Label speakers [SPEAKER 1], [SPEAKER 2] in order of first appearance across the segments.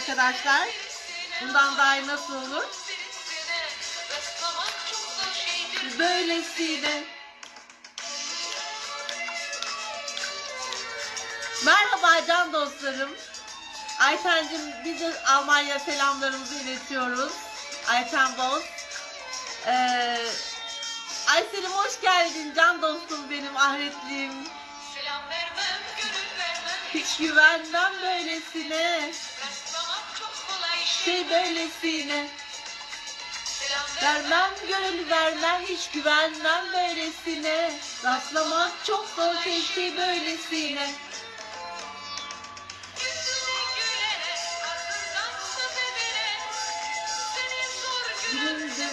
[SPEAKER 1] arkadaşlar. Bundan daha iyi nasıl olur? Böylesine. Merhaba can dostlarım. Ayten'cim biz de Almanya selamlarımızı iletiyoruz. Ayten Boz. Ee, Aysel'im hoş geldin can dostum benim ahretliğim. Hiç güvenmem böylesine.
[SPEAKER 2] Şey
[SPEAKER 1] böylesine. Vermem gönül vermem hiç güvenmem böylesine. Rastlamak çok zor keşke böylesine.
[SPEAKER 2] gününde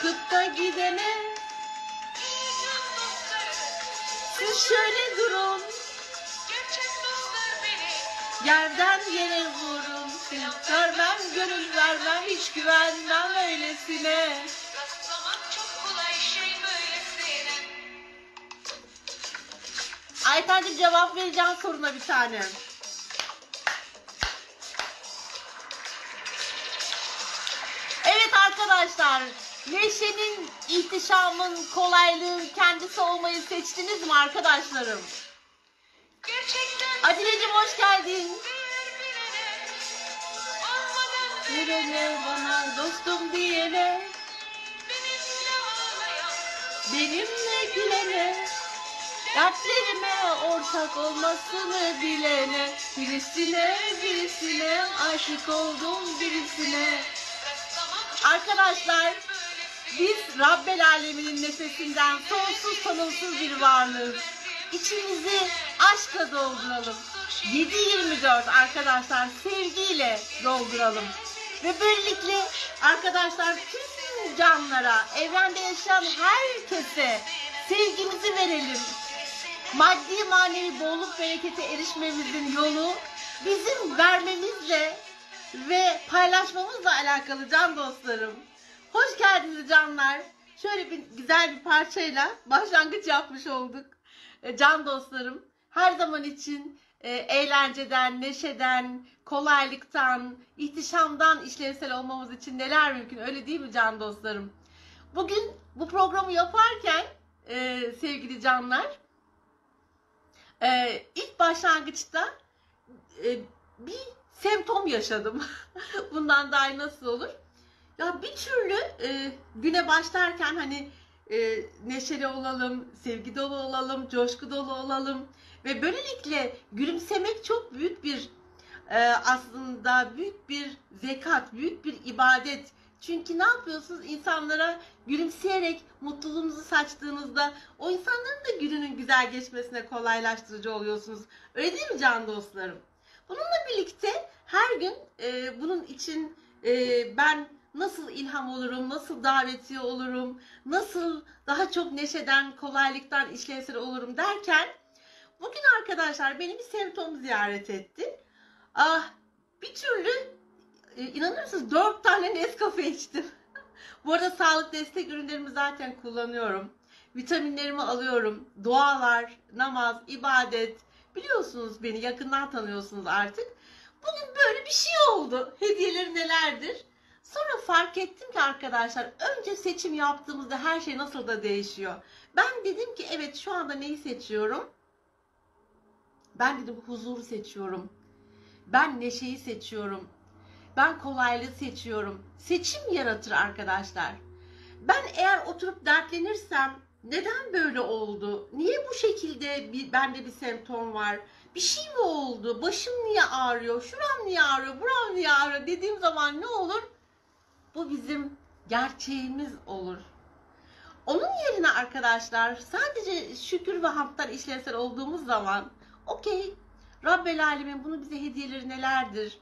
[SPEAKER 1] kıpta gidene. Siz şöyle durun. Yerden yere vurun. Vermem gönül vermem hiç güvenmem öylesine. Aytencim cevap vereceğim soruna bir tane. Evet arkadaşlar. Neşenin, ihtişamın, kolaylığın kendisi olmayı seçtiniz mi arkadaşlarım?
[SPEAKER 2] Gerçekten
[SPEAKER 1] Adile'cim hoş geldin. Verene bana dostum diyene,
[SPEAKER 2] benimle
[SPEAKER 1] gülene, dertlerime ortak olmasını bilene, birisine birisine aşık oldum birisine. Arkadaşlar biz Rabbel Aleminin nefesinden sonsuz tanımsız bir varlığız. İçimizi aşkla dolduralım. 7-24 arkadaşlar sevgiyle dolduralım. Ve böylelikle arkadaşlar tüm canlara, evrende yaşayan herkese sevgimizi verelim. Maddi manevi bolluk berekete erişmemizin yolu bizim vermemizle ve paylaşmamızla alakalı can dostlarım. Hoş geldiniz canlar. Şöyle bir güzel bir parçayla başlangıç yapmış olduk. E, Can dostlarım her zaman için e, eğlenceden, neşeden, kolaylıktan, ihtişamdan işlevsel olmamız için neler mümkün öyle değil mi can dostlarım? Bugün bu programı yaparken e, sevgili canlar e, ilk başlangıçta e, bir semptom yaşadım. Bundan daha iyi nasıl olur? Ya bir türlü e, güne başlarken hani e, neşeli olalım, sevgi dolu olalım, coşku dolu olalım ve böylelikle gülümsemek çok büyük bir e, aslında büyük bir zekat, büyük bir ibadet. Çünkü ne yapıyorsunuz? İnsanlara gülümseyerek mutluluğunuzu saçtığınızda o insanların da gününün güzel geçmesine kolaylaştırıcı oluyorsunuz. Öyle değil mi can dostlarım? Bununla birlikte her gün e, bunun için e, ben nasıl ilham olurum, nasıl davetiye olurum, nasıl daha çok neşeden, kolaylıktan işlevsel olurum derken bugün arkadaşlar beni bir semptom ziyaret etti. Ah bir türlü e, inanır mısınız dört tane Nescafe içtim. Bu arada sağlık destek ürünlerimi zaten kullanıyorum. Vitaminlerimi alıyorum. Dualar, namaz, ibadet. Biliyorsunuz beni yakından tanıyorsunuz artık. Bugün böyle bir şey oldu. Hediyeleri nelerdir? Sonra fark ettim ki arkadaşlar önce seçim yaptığımızda her şey nasıl da değişiyor. Ben dedim ki evet şu anda neyi seçiyorum? Ben dedim huzuru seçiyorum. Ben neşeyi seçiyorum. Ben kolaylığı seçiyorum. Seçim yaratır arkadaşlar. Ben eğer oturup dertlenirsem neden böyle oldu? Niye bu şekilde bir, bende bir semptom var? Bir şey mi oldu? Başım niye ağrıyor? Şuram niye ağrıyor? Buram niye ağrıyor? Dediğim zaman ne olur? Bu bizim gerçeğimiz olur. Onun yerine arkadaşlar sadece şükür ve hamdlar işlevsel olduğumuz zaman okey Rabbel Alemin bunu bize hediyeleri nelerdir?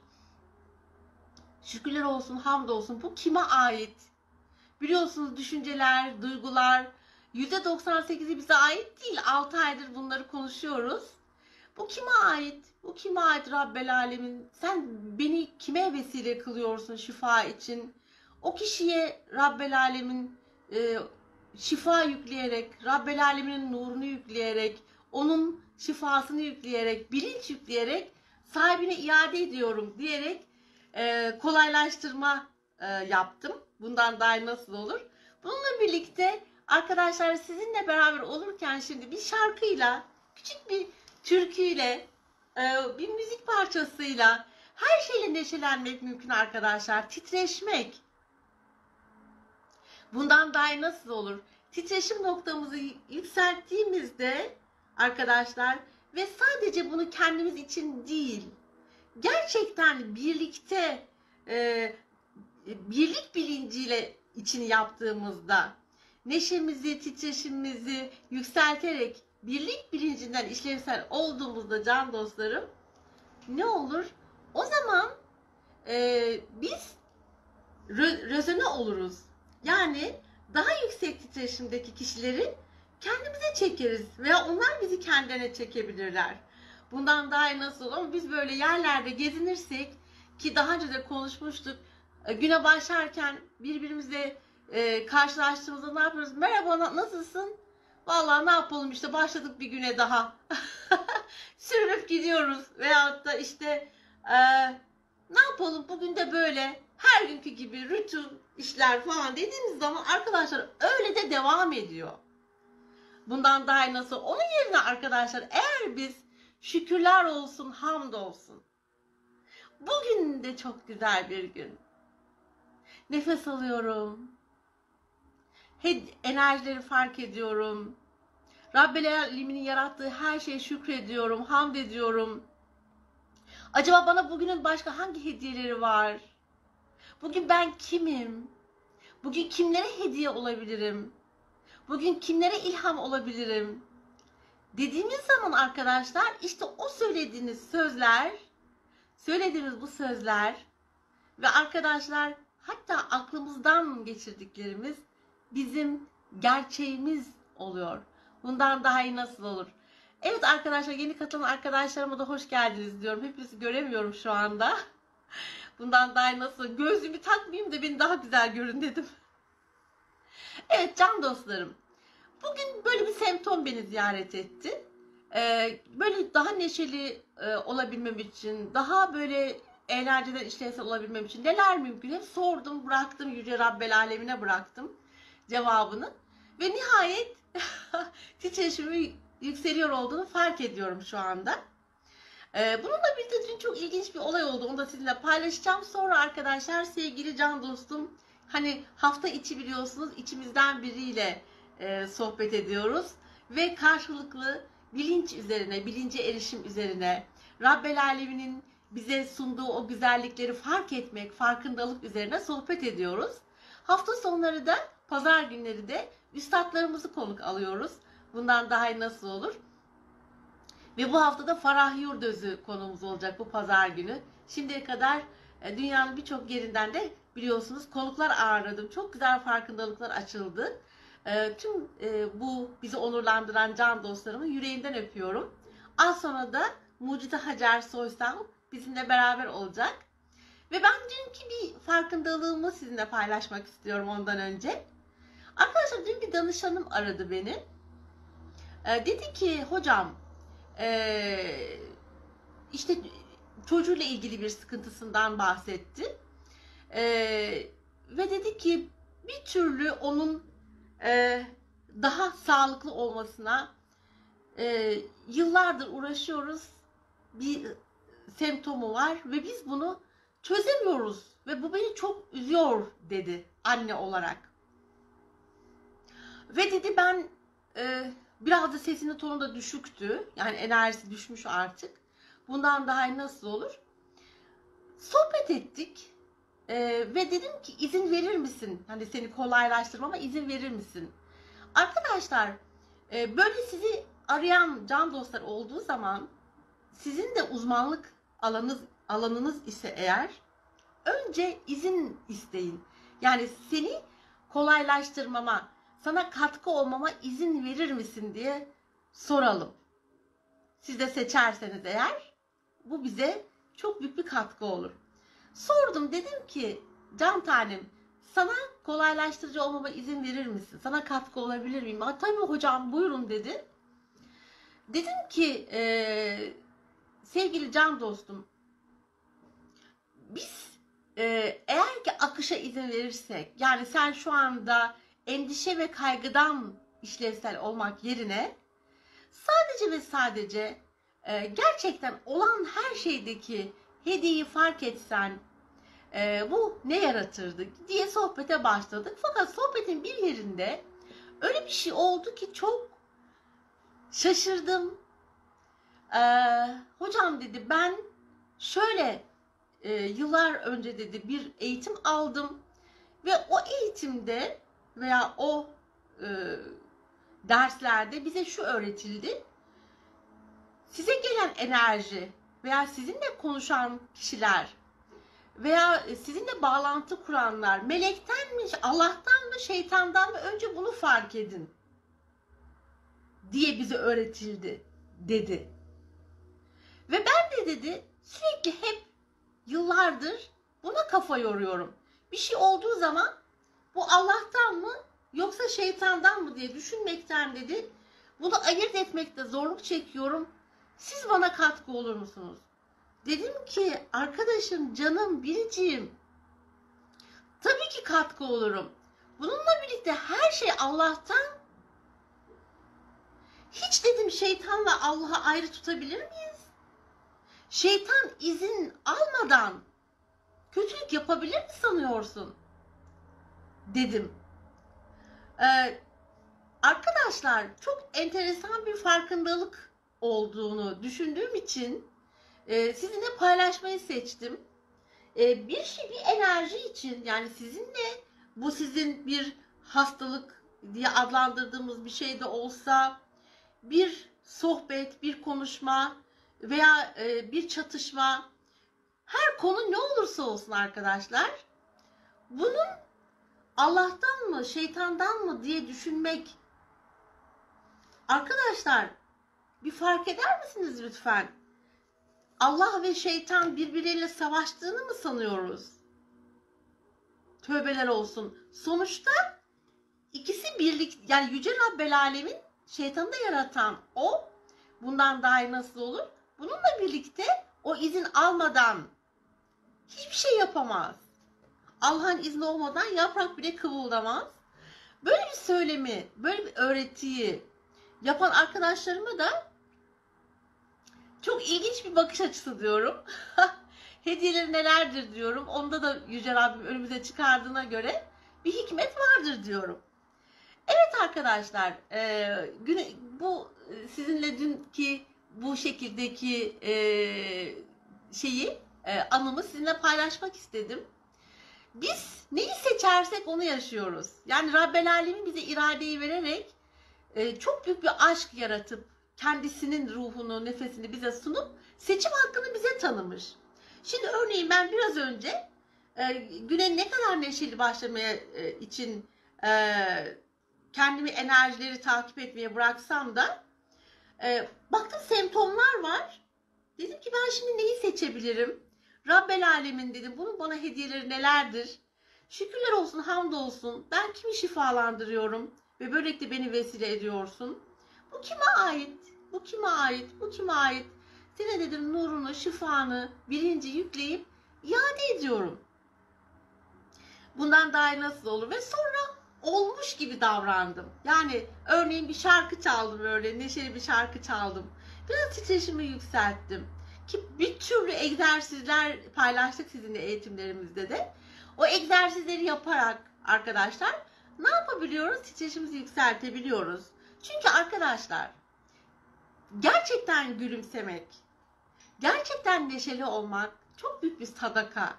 [SPEAKER 1] Şükürler olsun, hamd olsun. Bu kime ait? biliyorsunuz düşünceler, duygular %98'i bize ait değil. 6 aydır bunları konuşuyoruz. Bu kime ait? Bu kime ait Rabbel Alemin? Sen beni kime vesile kılıyorsun şifa için? O kişiye Rabbel Alemin e, şifa yükleyerek, Rabbel Alemin'in nurunu yükleyerek, onun şifasını yükleyerek, bilinç yükleyerek sahibine iade ediyorum diyerek e, kolaylaştırma e, yaptım. Bundan daha nasıl olur? Bununla birlikte arkadaşlar sizinle beraber olurken şimdi bir şarkıyla, küçük bir türküyle, e, bir müzik parçasıyla her şeyle neşelenmek mümkün arkadaşlar. Titreşmek. Bundan daha nasıl olur? Titreşim noktamızı yükselttiğimizde arkadaşlar ve sadece bunu kendimiz için değil, gerçekten birlikte e, birlik bilinciyle için yaptığımızda neşemizi, titreşimimizi yükselterek birlik bilincinden işlevsel olduğumuzda can dostlarım ne olur? O zaman e, biz rö- rezone oluruz. Yani daha yüksek titreşimdeki kişileri kendimize çekeriz veya onlar bizi kendilerine çekebilirler. Bundan daha iyi nasıl olur? Biz böyle yerlerde gezinirsek ki daha önce de konuşmuştuk. e, Güne başlarken birbirimizle e, karşılaştığımızda ne yapıyoruz? Merhaba na- nasılsın? Vallahi ne yapalım işte başladık bir güne daha. Sürünüp gidiyoruz. Veyahut da işte e, ne yapalım bugün de böyle her günkü gibi rutin işler falan dediğimiz zaman arkadaşlar öyle de devam ediyor. Bundan daha iyi nasıl? Onun yerine arkadaşlar eğer biz şükürler olsun, hamd olsun. Bugün de çok güzel bir gün. Nefes alıyorum. Enerjileri fark ediyorum. Rabbel Alemin'in yarattığı her şeye şükrediyorum, hamd ediyorum. Acaba bana bugünün başka hangi hediyeleri var? Bugün ben kimim? Bugün kimlere hediye olabilirim? Bugün kimlere ilham olabilirim? Dediğimiz zaman arkadaşlar işte o söylediğiniz sözler, söylediğimiz bu sözler ve arkadaşlar hatta aklımızdan geçirdiklerimiz bizim gerçeğimiz oluyor. Bundan daha iyi nasıl olur? Evet arkadaşlar yeni katılan arkadaşlarıma da hoş geldiniz diyorum. Hepinizi göremiyorum şu anda. Bundan daha iyi nasıl? Gözlüğümü takmayayım da beni daha güzel görün dedim. Evet can dostlarım. Bugün böyle bir semptom beni ziyaret etti. Ee, böyle daha neşeli e, olabilmem için, daha böyle eğlenceden işlevsel olabilmem için neler mümkün? Hep sordum, bıraktım, Yüce Rabbel Alemine bıraktım cevabını. Ve nihayet titreşimi yükseliyor olduğunu fark ediyorum şu anda. Ee, bununla birlikte dün çok ilginç bir olay oldu. Onu da sizinle paylaşacağım. Sonra arkadaşlar sevgili can dostum hani hafta içi biliyorsunuz içimizden biriyle e, sohbet ediyoruz. Ve karşılıklı bilinç üzerine, bilince erişim üzerine, Rabbel Alemin'in bize sunduğu o güzellikleri fark etmek, farkındalık üzerine sohbet ediyoruz. Hafta sonları da, pazar günleri de üstadlarımızı konuk alıyoruz. Bundan daha iyi nasıl olur? Ve bu hafta da Farah Yurdözü konumuz olacak bu pazar günü. Şimdiye kadar e, dünyanın birçok yerinden de biliyorsunuz konuklar ağırladım. Çok güzel farkındalıklar açıldı. E, Tüm e, bu bizi onurlandıran can dostlarımı yüreğinden öpüyorum. Az sonra da Mucide Hacer Soysal bizimle beraber olacak. Ve ben dünkü bir farkındalığımı sizinle paylaşmak istiyorum ondan önce. Arkadaşlar dün bir danışanım aradı beni. E, dedi ki hocam ee, işte çocuğuyla ilgili bir sıkıntısından bahsetti. Ee, ve dedi ki bir türlü onun e, daha sağlıklı olmasına e, yıllardır uğraşıyoruz. Bir semptomu var ve biz bunu çözemiyoruz ve bu beni çok üzüyor dedi anne olarak. Ve dedi ben e, Biraz da sesinin tonu da düşüktü. Yani enerjisi düşmüş artık. Bundan daha iyi nasıl olur? Sohbet ettik. Ee, ve dedim ki izin verir misin? Hani seni kolaylaştırmama izin verir misin? Arkadaşlar e, böyle sizi arayan can dostlar olduğu zaman sizin de uzmanlık alanınız alanınız ise eğer önce izin isteyin. Yani seni kolaylaştırmama, sana katkı olmama izin verir misin diye soralım. Siz de seçerseniz eğer bu bize çok büyük bir katkı olur. Sordum dedim ki can tanem sana kolaylaştırıcı olmama izin verir misin? Sana katkı olabilir miyim? Aa, tabii hocam buyurun dedi. Dedim ki eee, sevgili can dostum biz e, eğer ki akışa izin verirsek yani sen şu anda endişe ve kaygıdan işlevsel olmak yerine sadece ve sadece e, gerçekten olan her şeydeki hediyeyi fark etsen e, bu ne yaratırdı diye sohbete başladık. Fakat sohbetin bir yerinde öyle bir şey oldu ki çok şaşırdım. E, hocam dedi ben şöyle e, yıllar önce dedi bir eğitim aldım ve o eğitimde veya o e, derslerde bize şu öğretildi. Size gelen enerji veya sizinle konuşan kişiler veya sizinle bağlantı kuranlar melekten mi, Allah'tan mı, şeytandan mı önce bunu fark edin diye bize öğretildi dedi. Ve ben de dedi sürekli hep yıllardır buna kafa yoruyorum. Bir şey olduğu zaman bu Allah'tan mı yoksa şeytandan mı diye düşünmekten dedi. Bunu ayırt etmekte zorluk çekiyorum. Siz bana katkı olur musunuz? Dedim ki arkadaşım, canım, biriciğim. Tabii ki katkı olurum. Bununla birlikte her şey Allah'tan. Hiç dedim şeytanla Allah'ı ayrı tutabilir miyiz? Şeytan izin almadan kötülük yapabilir mi sanıyorsun? Dedim. Ee, arkadaşlar çok enteresan bir farkındalık olduğunu düşündüğüm için e, sizinle paylaşmayı seçtim. E, bir şey, bir enerji için yani sizinle bu sizin bir hastalık diye adlandırdığımız bir şey de olsa bir sohbet, bir konuşma veya e, bir çatışma her konu ne olursa olsun arkadaşlar bunun Allah'tan mı şeytandan mı diye düşünmek arkadaşlar bir fark eder misiniz lütfen? Allah ve şeytan birbirleriyle savaştığını mı sanıyoruz? Tövbeler olsun. Sonuçta ikisi birlik yani Yüce Rabbel Alemin şeytanı da yaratan o. Bundan daha iyi nasıl olur? Bununla birlikte o izin almadan hiçbir şey yapamaz. Allah'ın izni olmadan yaprak bile kıvıldamaz. Böyle bir söylemi, böyle bir öğretiyi yapan arkadaşlarıma da çok ilginç bir bakış açısı diyorum. Hediyeleri nelerdir diyorum. Onda da Yüce Rabbim önümüze çıkardığına göre bir hikmet vardır diyorum. Evet arkadaşlar, e, güne, bu e, sizinle dünkü bu şekildeki e, şeyi, e, anımı sizinle paylaşmak istedim. Biz neyi seçersek onu yaşıyoruz. Yani Rabbel Alemin bize iradeyi vererek e, çok büyük bir aşk yaratıp kendisinin ruhunu, nefesini bize sunup seçim hakkını bize tanımış. Şimdi örneğin ben biraz önce e, güne ne kadar neşeli başlamaya e, için e, kendimi enerjileri takip etmeye bıraksam da e, baktım semptomlar var. Dedim ki ben şimdi neyi seçebilirim? Rabbel Alemin dedim. Bunun bana hediyeleri nelerdir? Şükürler olsun, hamdolsun. Ben kimi şifalandırıyorum ve böylelikle beni vesile ediyorsun. Bu kime ait? Bu kime ait? Bu kime ait? Sine dedim nurunu, şifanı, bilinci yükleyip iade ediyorum. Bundan daha iyi nasıl olur? Ve sonra olmuş gibi davrandım. Yani örneğin bir şarkı çaldım öyle neşeli bir şarkı çaldım. Biraz titreşimi yükselttim. Ki bir türlü egzersizler paylaştık sizinle eğitimlerimizde de. O egzersizleri yaparak arkadaşlar ne yapabiliyoruz? Titreşimimizi yükseltebiliyoruz. Çünkü arkadaşlar gerçekten gülümsemek, gerçekten neşeli olmak çok büyük bir sadaka.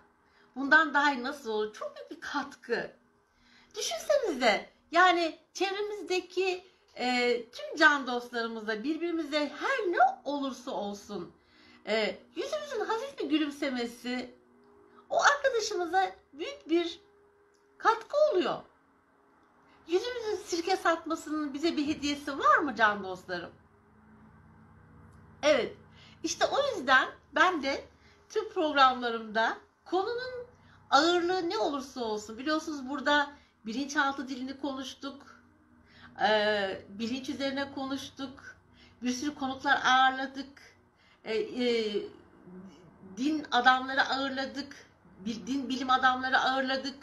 [SPEAKER 1] Bundan daha iyi nasıl olur? Çok büyük bir katkı. Düşünsenize yani çevremizdeki e, tüm can dostlarımızla birbirimize her ne olursa olsun e, yüzümüzün hafif bir gülümsemesi o arkadaşımıza büyük bir katkı oluyor. Yüzümüzün sirke satmasının bize bir hediyesi var mı can dostlarım? Evet. İşte o yüzden ben de tüm programlarımda konunun ağırlığı ne olursa olsun biliyorsunuz burada bilinçaltı dilini konuştuk. Ee, bilinç üzerine konuştuk. Bir sürü konuklar ağırladık. Ee, e, din adamları ağırladık. Bir din bilim adamları ağırladık.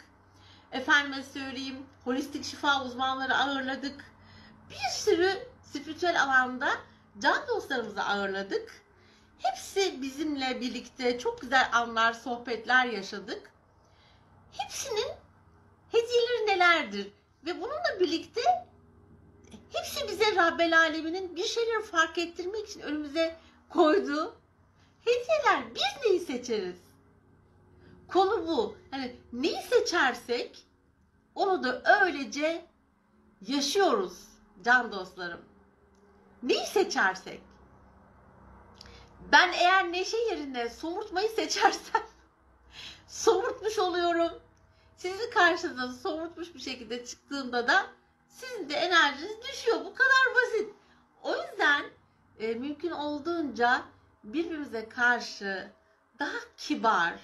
[SPEAKER 1] Efendime söyleyeyim holistik şifa uzmanları ağırladık. Bir sürü spiritüel alanda can dostlarımızı ağırladık. Hepsi bizimle birlikte çok güzel anlar, sohbetler yaşadık. Hepsinin hediyeleri nelerdir? Ve bununla birlikte hepsi bize Rabbel Alemin'in bir şeyleri fark ettirmek için önümüze koyduğu hediyeler. Biz neyi seçeriz? Konu bu. Hani neyi seçersek onu da öylece yaşıyoruz can dostlarım. Neyi seçersek. Ben eğer neşe yerine somurtmayı seçersem somurtmuş oluyorum. Sizin karşınıza somurtmuş bir şekilde çıktığımda da sizin de enerjiniz düşüyor. Bu kadar basit. O yüzden e, mümkün olduğunca birbirimize karşı daha kibar,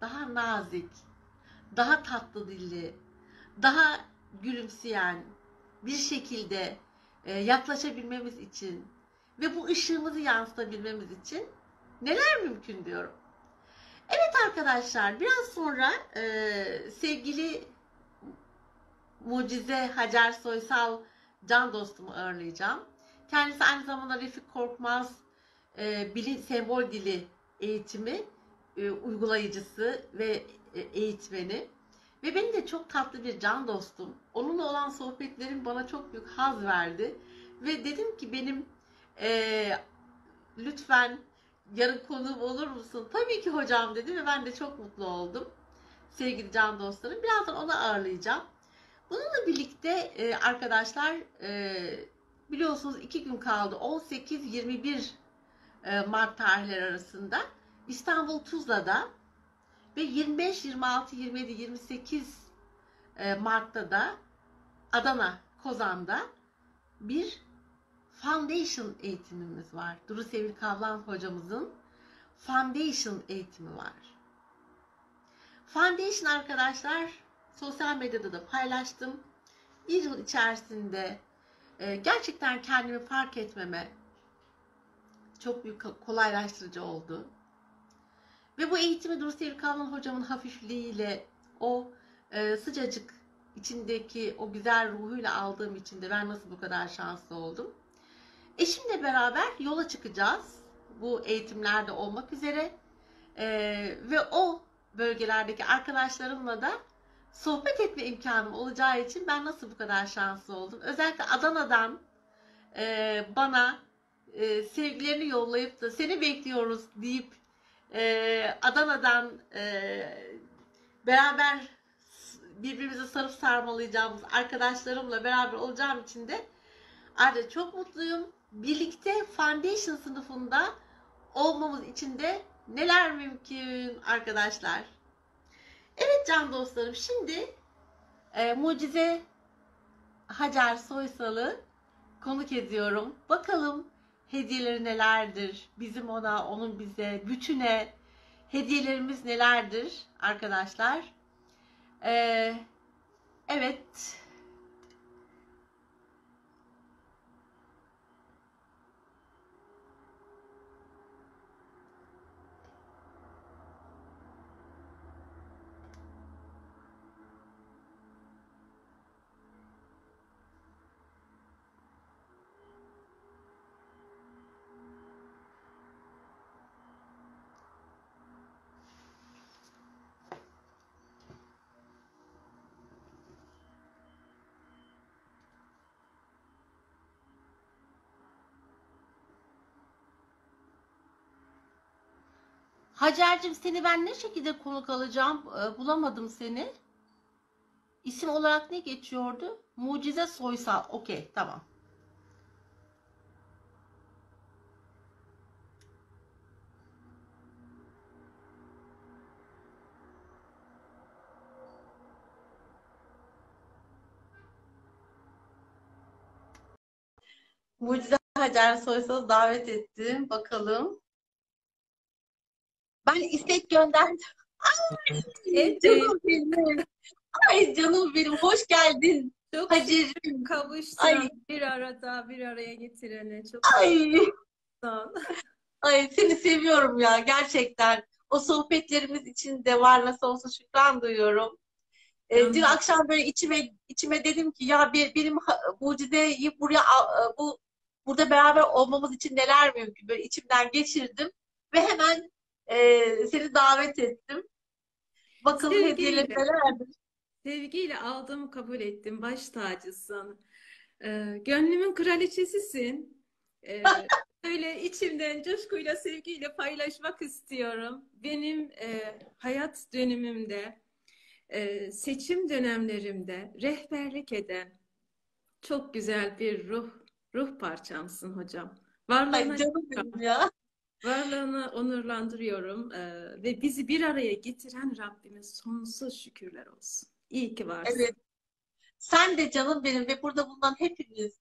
[SPEAKER 1] daha nazik, daha tatlı dilli, daha gülümseyen bir şekilde e, yaklaşabilmemiz için ve bu ışığımızı yansıtabilmemiz için neler mümkün diyorum. Evet arkadaşlar biraz sonra e, sevgili Mucize Hacer Soysal can dostumu ağırlayacağım. Kendisi aynı zamanda Refik Korkmaz e, bilin sembol dili eğitimi e, uygulayıcısı ve e, eğitmeni. Ve benim de çok tatlı bir can dostum. Onunla olan sohbetlerim bana çok büyük haz verdi. Ve dedim ki benim e, lütfen yarın konuğum olur musun? Tabii ki hocam dedi ve ben de çok mutlu oldum. Sevgili can dostlarım. Birazdan onu ağırlayacağım. Bununla birlikte e, arkadaşlar e, biliyorsunuz iki gün kaldı. 18-21 e, Mart tarihleri arasında İstanbul Tuzla'da ve 25, 26, 27, 28 e, Mart'ta da Adana, Kozan'da bir Foundation eğitimimiz var. Duru Sevil Kavlan hocamızın Foundation eğitimi var. Foundation arkadaşlar sosyal medyada da paylaştım. Bir yıl içerisinde e, gerçekten kendimi fark etmeme çok büyük kolaylaştırıcı oldu. Ve bu eğitimi Duru Sevil Kavlan hocamın hafifliğiyle o e, sıcacık içindeki o güzel ruhuyla aldığım için de ben nasıl bu kadar şanslı oldum. Eşimle beraber yola çıkacağız. Bu eğitimlerde olmak üzere. E, ve o bölgelerdeki arkadaşlarımla da sohbet etme imkanım olacağı için ben nasıl bu kadar şanslı oldum. Özellikle Adana'dan e, bana e, sevgilerini yollayıp da seni bekliyoruz deyip e, Adana'dan e, beraber birbirimizi sarıp sarmalayacağımız arkadaşlarımla beraber olacağım için de ayrıca çok mutluyum. Birlikte Foundation sınıfında olmamız için de neler mümkün arkadaşlar. Evet can dostlarım şimdi e, Mucize Hacer Soysal'ı konuk ediyorum. Bakalım hediyeleri nelerdir? Bizim ona, onun bize, bütüne hediyelerimiz nelerdir arkadaşlar? Ee, evet. Hacer'cim seni ben ne şekilde konuk alacağım? Ee, bulamadım seni. İsim olarak ne geçiyordu? Mucize Soysal. Okey tamam. Mucize Hacer Soysal davet ettim. Bakalım. Ben istek gönderdim. Ay,
[SPEAKER 2] Evet.
[SPEAKER 1] canım benim. Ay canım benim. Hoş geldin
[SPEAKER 2] Çok
[SPEAKER 1] Hacer'im.
[SPEAKER 2] kavuşturan,
[SPEAKER 1] Ay.
[SPEAKER 2] bir arada bir araya getirene çok
[SPEAKER 1] Ay, ay seni seviyorum ya gerçekten. O sohbetlerimiz için de var nasıl olsa şükran duyuyorum. Ee, dün akşam böyle içime içime dedim ki ya be- benim Mucize'yi buraya al- bu burada beraber olmamız için neler mümkün böyle içimden geçirdim ve hemen e, seni davet ettim. Bakalım
[SPEAKER 2] Sevgiyle.
[SPEAKER 1] hediyeler nelerdir?
[SPEAKER 2] Sevgiyle aldım, kabul ettim. Baş tacısın. Ee, gönlümün kraliçesisin. Ee, böyle içimden coşkuyla, sevgiyle paylaşmak istiyorum. Benim e, hayat dönemimde, e, seçim dönemlerimde rehberlik eden çok güzel bir ruh, ruh parçamsın hocam. Varlığına
[SPEAKER 1] Ay canım benim ya.
[SPEAKER 2] Varlığını onurlandırıyorum ve bizi bir araya getiren Rabbime sonsuz şükürler olsun. İyi ki varsın.
[SPEAKER 1] Evet. Sen de canım benim ve burada bulunan hepimiz,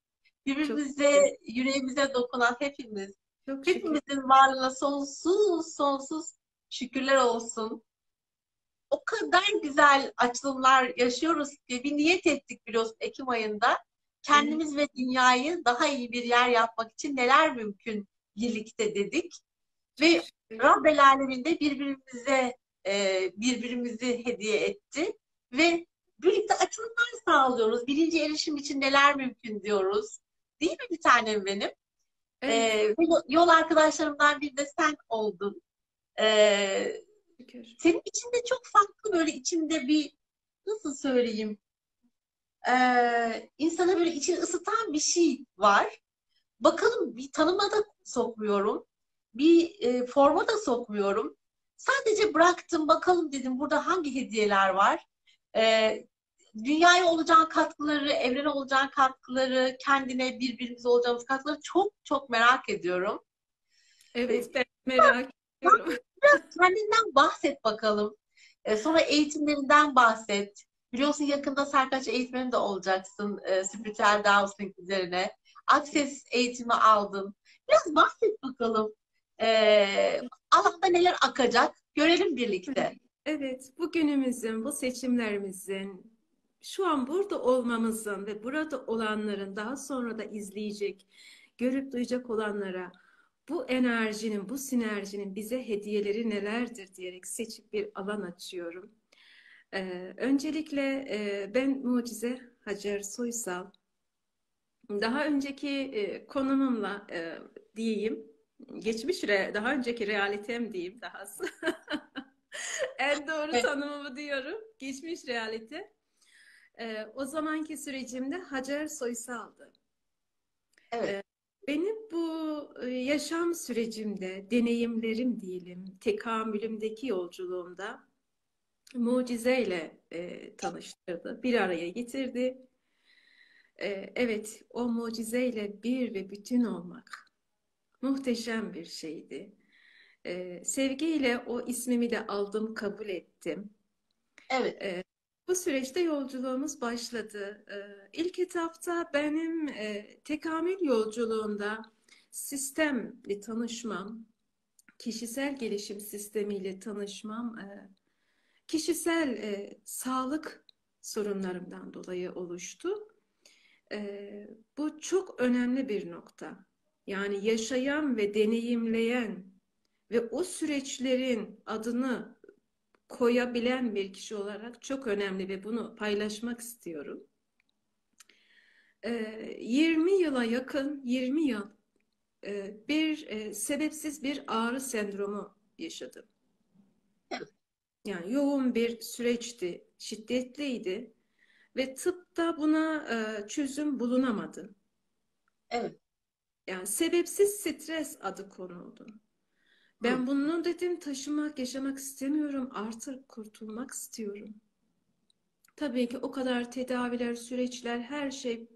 [SPEAKER 1] birbirimize, yüreğimize dokunan hepimiz,
[SPEAKER 2] Çok şükür.
[SPEAKER 1] hepimizin varlığına sonsuz sonsuz şükürler olsun. O kadar güzel açılımlar yaşıyoruz ki bir niyet ettik biliyorsun Ekim ayında. Kendimiz ve dünyayı daha iyi bir yer yapmak için neler mümkün birlikte dedik. Ve Rabbel Alemin de birbirimize e, birbirimizi hediye etti ve birlikte açılımlar sağlıyoruz. Birinci erişim için neler mümkün diyoruz. Değil mi bir tanem benim?
[SPEAKER 2] Evet,
[SPEAKER 1] Ee, yol- yol arkadaşlarımdan biri de sen oldun. Ee,
[SPEAKER 2] şükür.
[SPEAKER 1] senin içinde çok farklı böyle içinde bir nasıl söyleyeyim ee, insana böyle içini ısıtan bir şey var. Bakalım bir tanıma da sokmuyorum. Bir e, forma da sokmuyorum. Sadece bıraktım bakalım dedim burada hangi hediyeler var. Ee, dünyaya olacağın katkıları, evrene olacağın katkıları, kendine birbirimize olacağımız katkıları çok çok merak ediyorum.
[SPEAKER 2] Evet, ben merak ediyorum.
[SPEAKER 1] Biraz kendinden bahset bakalım. Ee, sonra eğitimlerinden bahset. Biliyorsun yakında Serkaç eğitmeni de olacaksın e, spiritüel dancing üzerine. Access eğitimi aldın. Biraz bahset bakalım. Ee, alanda neler akacak görelim birlikte.
[SPEAKER 2] Evet, bugünümüzün, bu seçimlerimizin, şu an burada olmamızın ve burada olanların daha sonra da izleyecek, görüp duyacak olanlara bu enerjinin, bu sinerjinin bize hediyeleri nelerdir diyerek seçip bir alan açıyorum. Ee, öncelikle e, ben Mucize Hacer Soysal. Daha önceki e, konumumla e, diyeyim, geçmiş re- daha önceki realitem diyeyim dahası. En doğru
[SPEAKER 1] Evet.
[SPEAKER 2] tanımımı diyorum. Geçmiş realite. Ee, o zamanki sürecimde Hacer Soysal'dı.
[SPEAKER 1] Evet.
[SPEAKER 2] Benim bu e, yaşam sürecimde, deneyimlerim diyelim, tekamülümdeki yolculuğumda mucizeyle e, tanıştırdı, bir araya getirdi. E, evet, o mucizeyle bir ve bütün olmak muhteşem bir şeydi. E, sevgiyle o ismimi de aldım, kabul ettim.
[SPEAKER 1] Evet.
[SPEAKER 2] Bu süreçte yolculuğumuz başladı. Ee, İlk etapta benim e, tekamül yolculuğunda sistemle tanışmam, kişisel gelişim sistemiyle tanışmam, e, kişisel e, sağlık sorunlarımdan dolayı oluştu. E, Bu çok önemli bir nokta. Yani yaşayan ve deneyimleyen ve o süreçlerin adını koyabilen bir kişi olarak çok önemli ve bunu paylaşmak istiyorum. Ee, 20 yıla yakın, 20 yıl e, bir e, sebepsiz bir ağrı sendromu yaşadım. Yani yoğun bir süreçti, şiddetliydi ve tıpta buna e, çözüm bulunamadı.
[SPEAKER 1] Evet.
[SPEAKER 2] Yani sebepsiz stres adı konuldu. Ben
[SPEAKER 1] Hı.
[SPEAKER 2] bunu dedim taşımak, yaşamak istemiyorum. Artık kurtulmak istiyorum. Tabii ki o kadar tedaviler, süreçler, her şey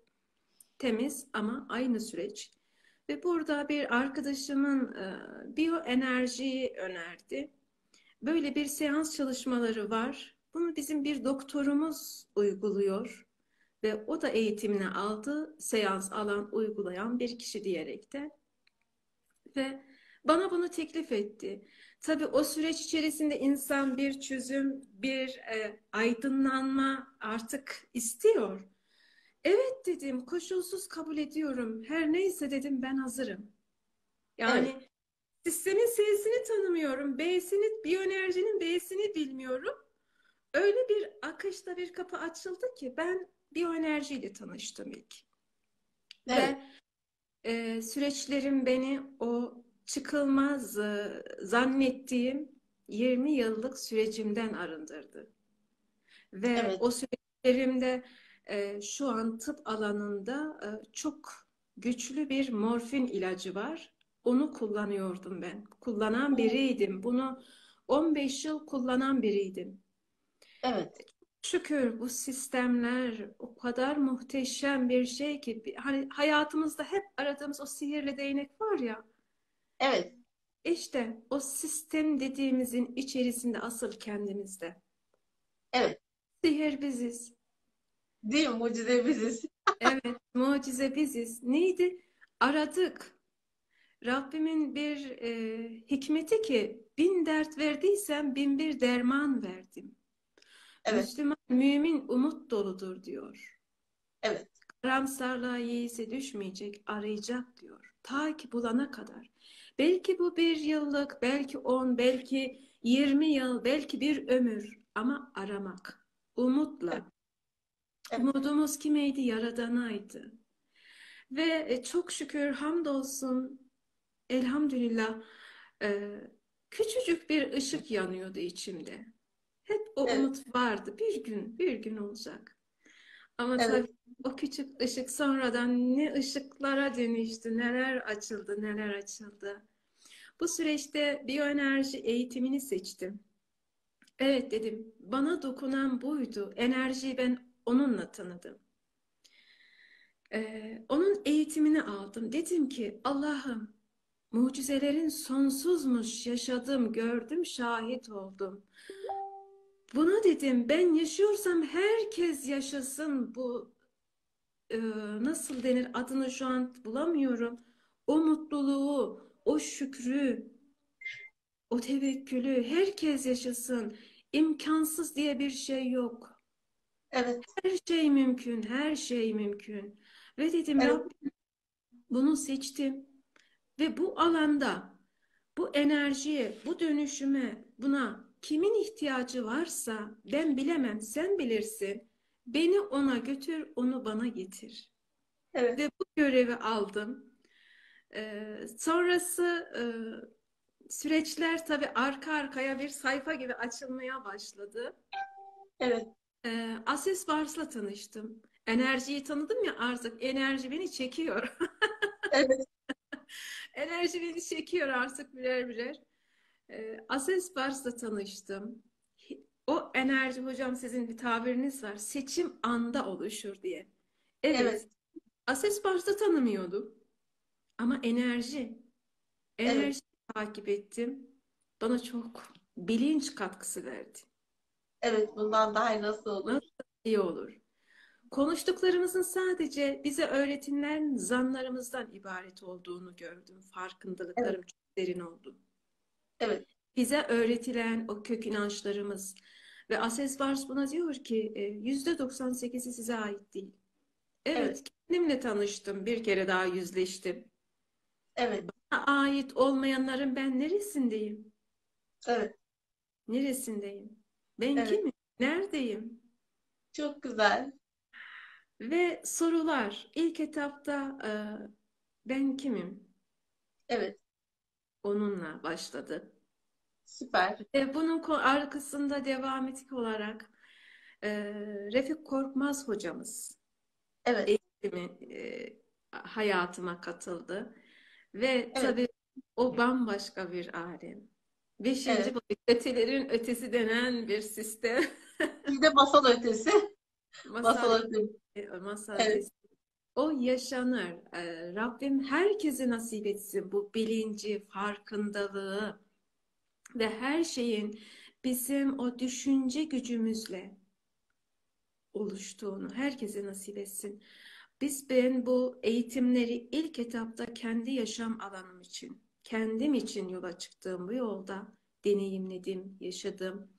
[SPEAKER 2] temiz ama aynı süreç. Ve burada bir arkadaşımın e, biyoenerjiyi önerdi. Böyle bir seans çalışmaları var. Bunu bizim bir doktorumuz uyguluyor. Ve o da eğitimini aldı, seans alan, uygulayan bir kişi diyerek de ve bana bunu teklif etti. Tabii o süreç içerisinde insan bir çözüm, bir e, aydınlanma artık istiyor. Evet dedim, koşulsuz kabul ediyorum. Her neyse dedim ben hazırım. Yani sistemin S'sini tanımıyorum, B'sini, biyoenerjinin B'sini bilmiyorum. Öyle bir akışta bir kapı açıldı ki ben biyoenerjiyle tanıştım ilk.
[SPEAKER 1] Evet.
[SPEAKER 2] Ve e, süreçlerim beni o çıkılmaz e, zannettiğim 20 yıllık sürecimden arındırdı. Ve
[SPEAKER 1] Evet.
[SPEAKER 2] o süreçlerimde e, şu an tıp alanında e, çok güçlü bir morfin ilacı var. Onu kullanıyordum ben. Kullanan biriydim. Bunu 15 yıl kullanan biriydim.
[SPEAKER 1] Evet.
[SPEAKER 2] Şükür bu sistemler o kadar muhteşem bir şey ki hani hayatımızda hep aradığımız o sihirli değnek var ya
[SPEAKER 1] Evet.
[SPEAKER 2] işte o sistem dediğimizin içerisinde asıl kendimizde.
[SPEAKER 1] Evet.
[SPEAKER 2] Sihir biziz.
[SPEAKER 1] Değil mi? Mucize biziz.
[SPEAKER 2] Evet, mucize biziz. Neydi? Aradık. Rabbimin bir e, hikmeti ki bin dert verdiysem bin bir derman verdim.
[SPEAKER 1] Evet.
[SPEAKER 2] Müslüman, mümin umut doludur diyor.
[SPEAKER 1] Evet.
[SPEAKER 2] Karamsarlığa yeise düşmeyecek, arayacak diyor. Ta ki bulana kadar. Belki bu bir yıllık, belki on, belki yirmi yıl, belki bir ömür. Ama aramak, umutla.
[SPEAKER 1] Evet.
[SPEAKER 2] Umudumuz kimeydi? Yaradanaydı. Ve e, çok şükür hamdolsun, elhamdülillah e, küçücük bir ışık yanıyordu içimde. Hep o
[SPEAKER 1] Evet.
[SPEAKER 2] umut vardı. Bir gün, bir gün olacak. Ama
[SPEAKER 1] Evet.
[SPEAKER 2] tabii o küçük ışık sonradan ne ışıklara dönüştü, neler açıldı, neler açıldı. Bu süreçte biyoenerji eğitimini seçtim. Evet dedim, bana dokunan buydu. Enerjiyi ben onunla tanıdım. Ee, onun eğitimini aldım. Dedim ki Allah'ım mucizelerin sonsuzmuş yaşadım, gördüm, şahit oldum. Buna dedim ben yaşıyorsam herkes yaşasın bu e, nasıl denir adını şu an bulamıyorum. O mutluluğu, o şükrü, o tevekkülü herkes yaşasın. İmkansız diye bir şey yok.
[SPEAKER 1] Evet.
[SPEAKER 2] Her şey mümkün, her şey mümkün. Ve dedim
[SPEAKER 1] Evet.
[SPEAKER 2] Rabbim bunu seçtim. Ve bu alanda, bu enerjiye, bu dönüşüme, buna kimin ihtiyacı varsa ben bilemem, sen bilirsin. Beni ona götür, onu bana getir.
[SPEAKER 1] Evet.
[SPEAKER 2] Ve bu görevi aldım. Ee, sonrası e, süreçler tabii arka arkaya bir sayfa gibi açılmaya başladı.
[SPEAKER 1] Evet.
[SPEAKER 2] Ee, Ases Vars'la tanıştım. Enerjiyi tanıdım ya artık enerji beni çekiyor.
[SPEAKER 1] Evet.
[SPEAKER 2] Enerji beni çekiyor artık birer birer. Ee, Ases Vars'la tanıştım. O enerji hocam sizin bir tabiriniz var. Seçim anda oluşur diye. Evet.
[SPEAKER 1] Evet.
[SPEAKER 2] Ases Vars'ta tanımıyordum. Ama enerji. Enerji
[SPEAKER 1] Evet.
[SPEAKER 2] takip ettim. Bana çok bilinç katkısı verdi.
[SPEAKER 1] Evet. Bundan daha nasıl olur?
[SPEAKER 2] Nasıl iyi olur. Konuştuklarımızın sadece bize öğretilen zanlarımızdan ibaret olduğunu gördüm. Farkındalıklarım çok derin oldu.
[SPEAKER 1] Evet.
[SPEAKER 2] Bize öğretilen o kök inançlarımız ve Ases Vars buna diyor ki e, yüzde 98'i size ait değil. Evet,
[SPEAKER 1] Evet.
[SPEAKER 2] kendimle tanıştım. Bir kere daha yüzleştim.
[SPEAKER 1] Evet.
[SPEAKER 2] Bana ait olmayanların ben neresindeyim?
[SPEAKER 1] Evet.
[SPEAKER 2] Neresindeyim? Ben
[SPEAKER 1] Evet.
[SPEAKER 2] kimim? Neredeyim?
[SPEAKER 1] Çok güzel.
[SPEAKER 2] Ve sorular. İlk etapta e, ben kimim?
[SPEAKER 1] Evet.
[SPEAKER 2] Onunla başladı.
[SPEAKER 1] Süper.
[SPEAKER 2] Ve bunun arkasında devam etik olarak e, Refik Korkmaz hocamız
[SPEAKER 1] Evet.
[SPEAKER 2] eğitimi, e, hayatıma katıldı. Ve tabii o bambaşka bir alem. Beşinci
[SPEAKER 1] Evet.
[SPEAKER 2] boyut, ötelerin ötesi denen bir sistem.
[SPEAKER 1] Bir de masal ötesi. Masal
[SPEAKER 2] Masal
[SPEAKER 1] ötesi.
[SPEAKER 2] E, Masal
[SPEAKER 1] Evet.
[SPEAKER 2] ötesi. O yaşanır. E, Rabbim herkese nasip etsin bu bilinci, farkındalığı ve her şeyin bizim o düşünce gücümüzle oluştuğunu herkese nasip etsin. Biz ben bu eğitimleri ilk etapta kendi yaşam alanım için, kendim için yola çıktığım bu yolda deneyimledim, yaşadım.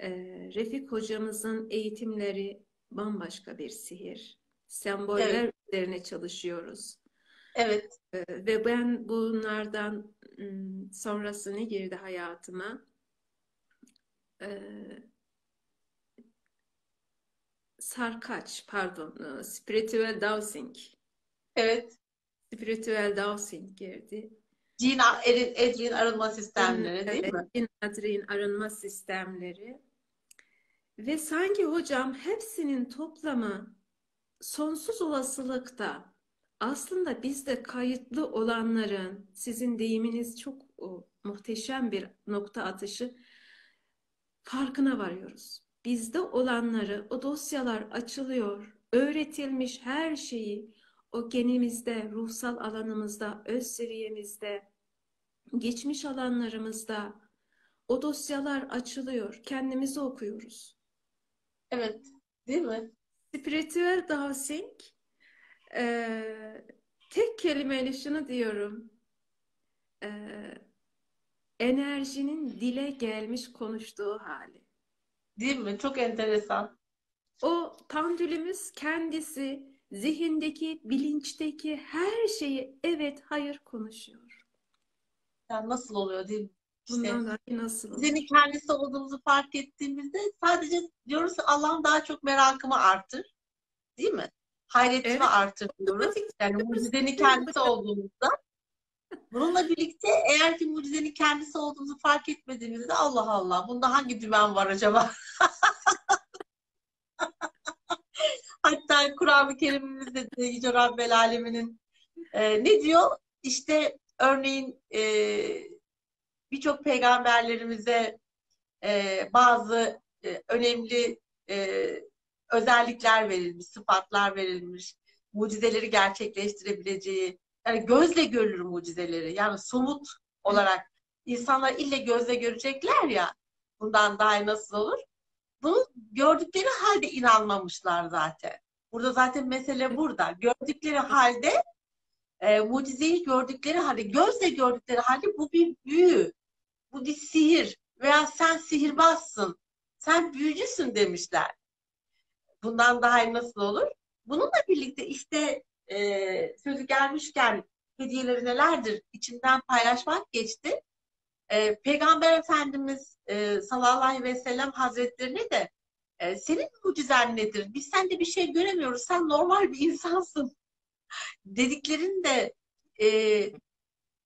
[SPEAKER 2] Ee, Refik hocamızın eğitimleri bambaşka bir sihir. Semboller üzerine çalışıyoruz.
[SPEAKER 1] Evet.
[SPEAKER 2] Ee, Ve ben bunlardan sonrası ne girdi hayatıma? Ee, sarkaç, pardon, e, spiritual dowsing.
[SPEAKER 1] Evet.
[SPEAKER 2] Spiritual dowsing girdi.
[SPEAKER 1] Jean Edrin arınma sistemleri değil mi?
[SPEAKER 2] Evet, adrenalin arınma sistemleri. Ve sanki hocam hepsinin toplamı sonsuz olasılıkta aslında bizde kayıtlı olanların sizin deyiminiz çok o, muhteşem bir nokta atışı farkına varıyoruz. Bizde olanları o dosyalar açılıyor, öğretilmiş her şeyi o genimizde, ruhsal alanımızda, öz seviyemizde, geçmiş alanlarımızda o dosyalar açılıyor. Kendimizi okuyoruz.
[SPEAKER 1] Evet. Değil mi?
[SPEAKER 2] Spiritüel dowsing eee, tek kelimeyle şunu diyorum. Eee, enerjinin dile gelmiş konuştuğu hali.
[SPEAKER 1] Değil mi? Çok enteresan.
[SPEAKER 2] O pandülümüz kendisi zihindeki, bilinçteki her şeyi evet, hayır konuşuyor.
[SPEAKER 1] Yani nasıl oluyor değil mi? İşte
[SPEAKER 2] daha iyi nasıl
[SPEAKER 1] kendisi olduğumuzu fark ettiğimizde sadece diyoruz ki Allah'ım daha çok merakımı artır. Değil mi? Hayretimi
[SPEAKER 2] Evet.
[SPEAKER 1] artır diyoruz. Yani mucizenin kendisi olduğumuzda. Bununla birlikte eğer ki mucizenin kendisi olduğumuzu fark etmediğimizde Allah Allah bunda hangi dümen var acaba? Hatta Kur'an-ı Kerim'imizde de Yüce Rabbel Alemin'in e, ne diyor? İşte örneğin e, birçok peygamberlerimize e, bazı e, önemli e, özellikler verilmiş, sıfatlar verilmiş, mucizeleri gerçekleştirebileceği, yani gözle görülür mucizeleri, yani somut olarak insanlar ille gözle görecekler ya, bundan daha nasıl olur? Bunu gördükleri halde inanmamışlar zaten. Burada zaten mesele burada. Gördükleri halde e, mucizeyi gördükleri halde, gözle gördükleri halde bu bir büyü, bu bir sihir veya sen sihirbazsın, sen büyücüsün demişler. Bundan daha iyi nasıl olur? Bununla birlikte işte e, sözü gelmişken hediyeleri nelerdir içinden paylaşmak geçti. E, Peygamber Efendimiz e, sallallahu aleyhi ve sellem hazretlerine de e, senin mucizen nedir? Biz sende bir şey göremiyoruz. Sen normal bir insansın dediklerinde e,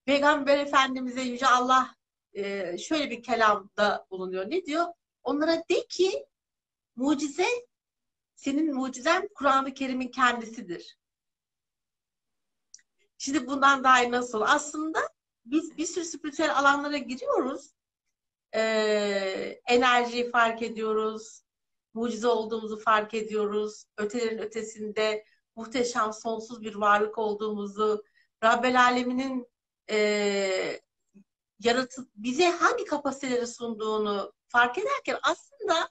[SPEAKER 1] Peygamber Efendimiz'e Yüce Allah e, şöyle bir kelamda bulunuyor. Ne diyor? Onlara de ki mucize senin mucizen Kur'an-ı Kerim'in kendisidir. Şimdi bundan daha nasıl? Aslında biz bir sürü spiritüel alanlara giriyoruz. E, enerjiyi fark ediyoruz. Mucize olduğumuzu fark ediyoruz. Ötelerin ötesinde muhteşem sonsuz bir varlık olduğumuzu, Rabbel Alemin'in e, yaratıp bize hangi kapasiteleri sunduğunu fark ederken aslında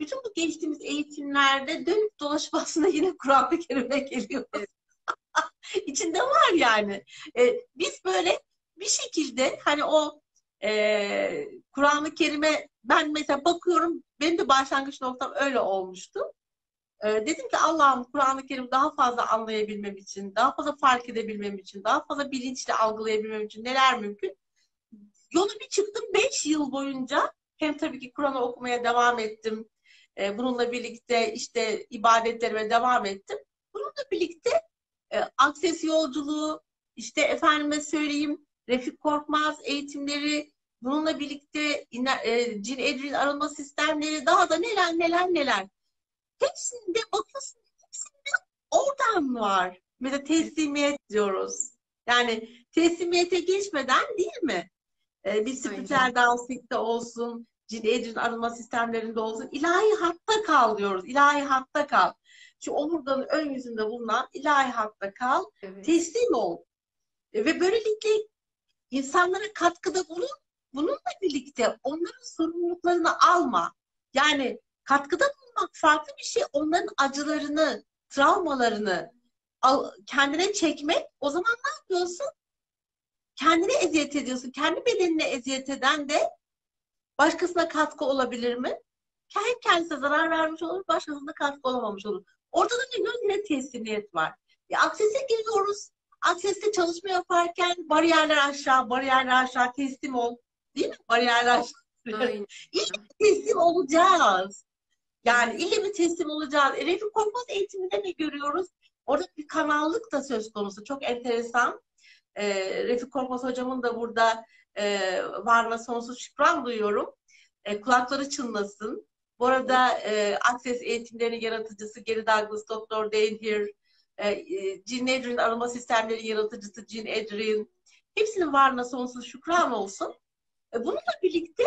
[SPEAKER 1] bütün bu geçtiğimiz eğitimlerde dönüp dolaşıp aslında yine Kur'an-ı Kerim'e geliyoruz. İçinde var yani. E, biz böyle bir şekilde hani o e, Kur'an-ı Kerim'e ben mesela bakıyorum benim de başlangıç noktam öyle olmuştu. E, dedim ki Allah'ım Kur'an-ı Kerim daha fazla anlayabilmem için, daha fazla fark edebilmem için, daha fazla bilinçle algılayabilmem için neler mümkün? Yolu bir çıktım 5 yıl boyunca hem tabii ki Kur'an'ı okumaya devam ettim. E, bununla birlikte işte ibadetlerime devam ettim. Bununla birlikte e, akses yolculuğu, işte efendime söyleyeyim Refik Korkmaz eğitimleri, bununla birlikte e, cin edrin arınma sistemleri, daha da neler neler neler. Hepsinde bakıyorsun, hepsinde oradan var. Mesela teslimiyet diyoruz. Yani teslimiyete geçmeden değil mi? Ee, bir spiritüel danslıkta olsun, cin edrin arınma sistemlerinde olsun. ilahi hatta kal diyoruz. İlahi hatta kal. Şu omurganın ön yüzünde bulunan ilahi hatta kal.
[SPEAKER 2] Evet.
[SPEAKER 1] Teslim ol. E, ve böylelikle insanlara katkıda bulun. Bununla birlikte onların sorumluluklarını alma. Yani katkıda bulunmak farklı bir şey. Onların acılarını, travmalarını al- kendine çekmek. O zaman ne yapıyorsun? Kendine eziyet ediyorsun. Kendi bedenine eziyet eden de başkasına katkı olabilir mi? Hem kendisine zarar vermiş olur, başkasına katkı olamamış olur. Orada da ne? Yine teslimiyet var. E, aksese giriyoruz. Akseste çalışma yaparken bariyerler aşağı, bariyerler aşağı teslim ol. Değil mi? Bariyerler aşağı.
[SPEAKER 2] Aynen.
[SPEAKER 1] teslim olacağız. Yani ille mi teslim olacağız? E, Refik Korkmaz eğitiminde ne görüyoruz? Orada bir kanallık da söz konusu. Çok enteresan. E, Refik Korkmaz hocamın da burada e, varlığına sonsuz şükran duyuyorum. E, kulakları çınlasın. Bu arada e, Access eğitimlerinin yaratıcısı Gary Douglas, Dr. Dane Here, e, e, Adrian arama sistemleri yaratıcısı Gene Adrian. Hepsinin varlığına sonsuz şükran olsun. E, bununla birlikte